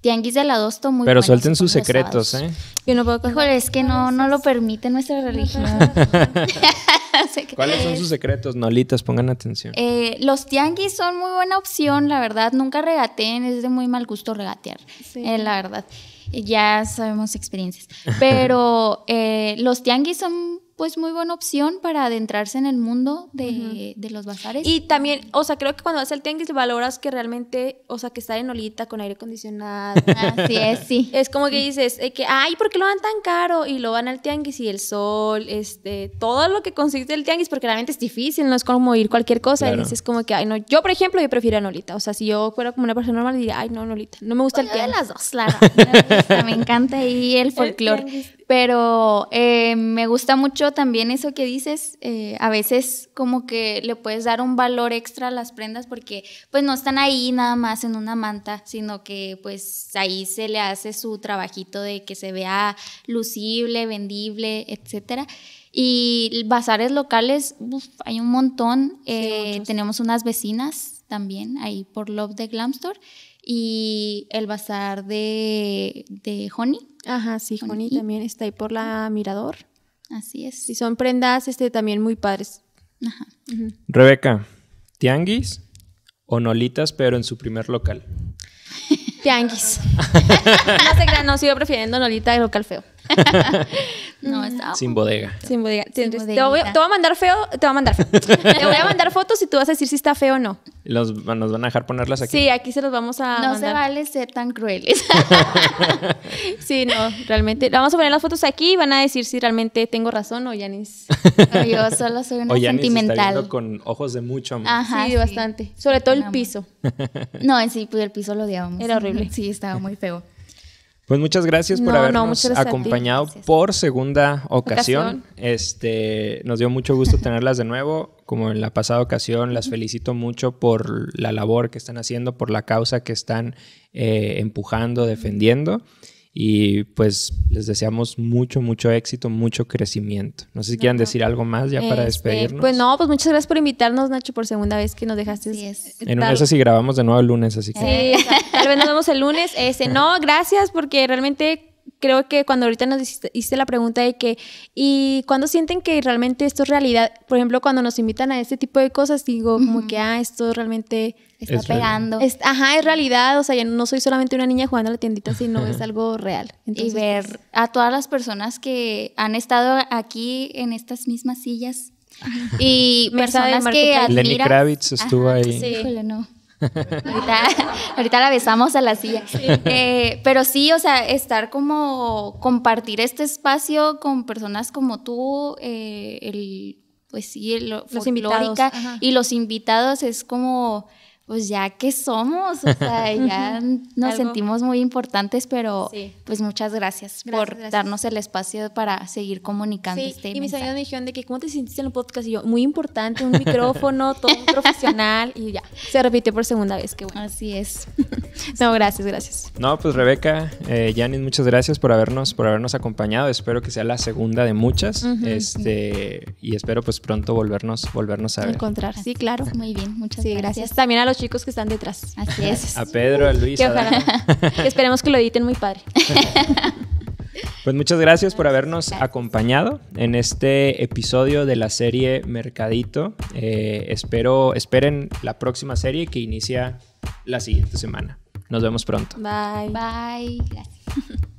Tianguis del adosto muy Pero suelten sus secretos, sábados. ¿eh? Yo no puedo contar. Híjole, es que no, no lo permite nuestra religión. ¿Cuáles son sus secretos? Nolitas, pongan atención. Eh, los tianguis son muy buena opción, la verdad. Nunca regateen, es de muy mal gusto regatear, Sí. eh, la verdad. Ya sabemos experiencias. Pero eh, los tianguis son pues muy buena opción para adentrarse en el mundo de, de los bazares. Y también, o sea, creo que cuando vas al tianguis valoras que realmente, o sea, que está en olita con aire acondicionado. Así es, sí. Es como que dices, eh, que, ay, ¿por qué lo dan tan caro? Y lo van al tianguis y el sol, este, todo lo que consiste el tianguis, porque realmente es difícil, no es como ir cualquier cosa. Claro. Y dices como que, ay, no, yo por ejemplo, yo prefiero a Nolita. O sea, si yo fuera como una persona normal, diría, ay, no, Nolita, no me gusta el Yo de tianguis. las dos, la verdad. Me gusta, Me encanta ahí el folclore. Pero eh, me gusta mucho también eso que dices. eh, a veces como que le puedes dar un valor extra a las prendas porque pues no están ahí nada más en una manta, sino que pues ahí se le hace su trabajito de que se vea lucible, vendible, etcétera. Y bazares locales, uf, hay un montón. Eh, muchos. tenemos unas vecinas también ahí por Love de Glam Store y el bazar de, de Honey. Ajá, sí, I. también está ahí por la Mirador. Así es. Sí, son prendas, este, también muy padres. Ajá. Rebeca, ¿tianguis o nolitas, pero en su primer local? Tianguis. no sé, no, sigo prefiriendo Nolita de local feo. No, está Sin bodega. Sin bodega. Te, voy, te voy a mandar feo, te voy a mandar feo. te voy a mandar fotos y tú vas a decir si está feo o no. Los- ¿Nos van a dejar ponerlas aquí? Sí, aquí se los vamos a No se vale ser tan crueles. Sí, no, realmente. Vamos a poner las fotos aquí y van a decir si realmente tengo razón o Yanis. Yo solo soy una O está sentimental. viendo con ojos de mucho amor. Ajá, sí, sí. bastante. Sobre todo el piso. No, en sí, pues el piso lo odiábamos. Era horrible. Sí, estaba muy feo. Pues muchas gracias por No, no, habernos gracias acompañado por segunda ocasión. Ocasión. Este, nos dio mucho gusto tenerlas de nuevo, como en la pasada ocasión. Las felicito mucho por la labor que están haciendo, por la causa que están eh, empujando, defendiendo. Y pues les deseamos mucho, mucho éxito, mucho crecimiento. No sé si quieran decir algo más ya para Este, despedirnos. Pues no, pues muchas gracias por invitarnos, Nacho, por segunda vez que nos dejaste. Es. En una de esas sí grabamos de nuevo el lunes, así que... Sí, tal vez nos vemos el lunes. Este, no, gracias, porque realmente creo que cuando ahorita nos hiciste, hiciste la pregunta de que, ¿y cuándo sienten que realmente esto es realidad? Por ejemplo, cuando nos invitan a este tipo de cosas, digo, como que, ah, esto realmente. Está Es pegando. es- ajá, es realidad. O sea, ya no soy solamente una niña jugando a la tiendita, sino es algo real. y ver a todas las personas que han estado aquí en estas mismas sillas. Y personas que Marketplace. Lenny admiras. Kravitz estuvo ahí. Sí. Híjole, no. Ahorita, ahorita la besamos a la silla. Eh, pero sí, o sea, estar como compartir este espacio con personas como tú, eh, el, pues sí, el Los invitados, ajá. y los invitados es como, pues ya que somos, o sea, ya nos Algo. sentimos muy importantes, pero Sí. pues muchas gracias, Gracias, por gracias. darnos el espacio para seguir comunicando Sí, este y mis amigos me dijeron de que cómo te sentiste en el podcast y yo, muy importante, un micrófono, todo muy profesional y ya, se repitió por segunda vez, qué bueno. Así es. No, gracias, gracias. No, pues Rebeca, eh, Yanis, muchas gracias por habernos, por habernos acompañado. Espero que sea la segunda de muchas. Este, y espero pues pronto volvernos, volvernos a ver. Encontrar, sí, claro. Muy bien, muchas Sí, gracias. gracias. También a los chicos que están detrás. Así es. A Pedro, a Luis, Que ojalá, que esperemos que lo editen muy padre. Pues muchas gracias por habernos acompañado en este episodio de la serie Mercadito. Eh, espero, esperen la próxima serie que inicia la siguiente semana. Nos vemos pronto. Bye. Bye. Gracias.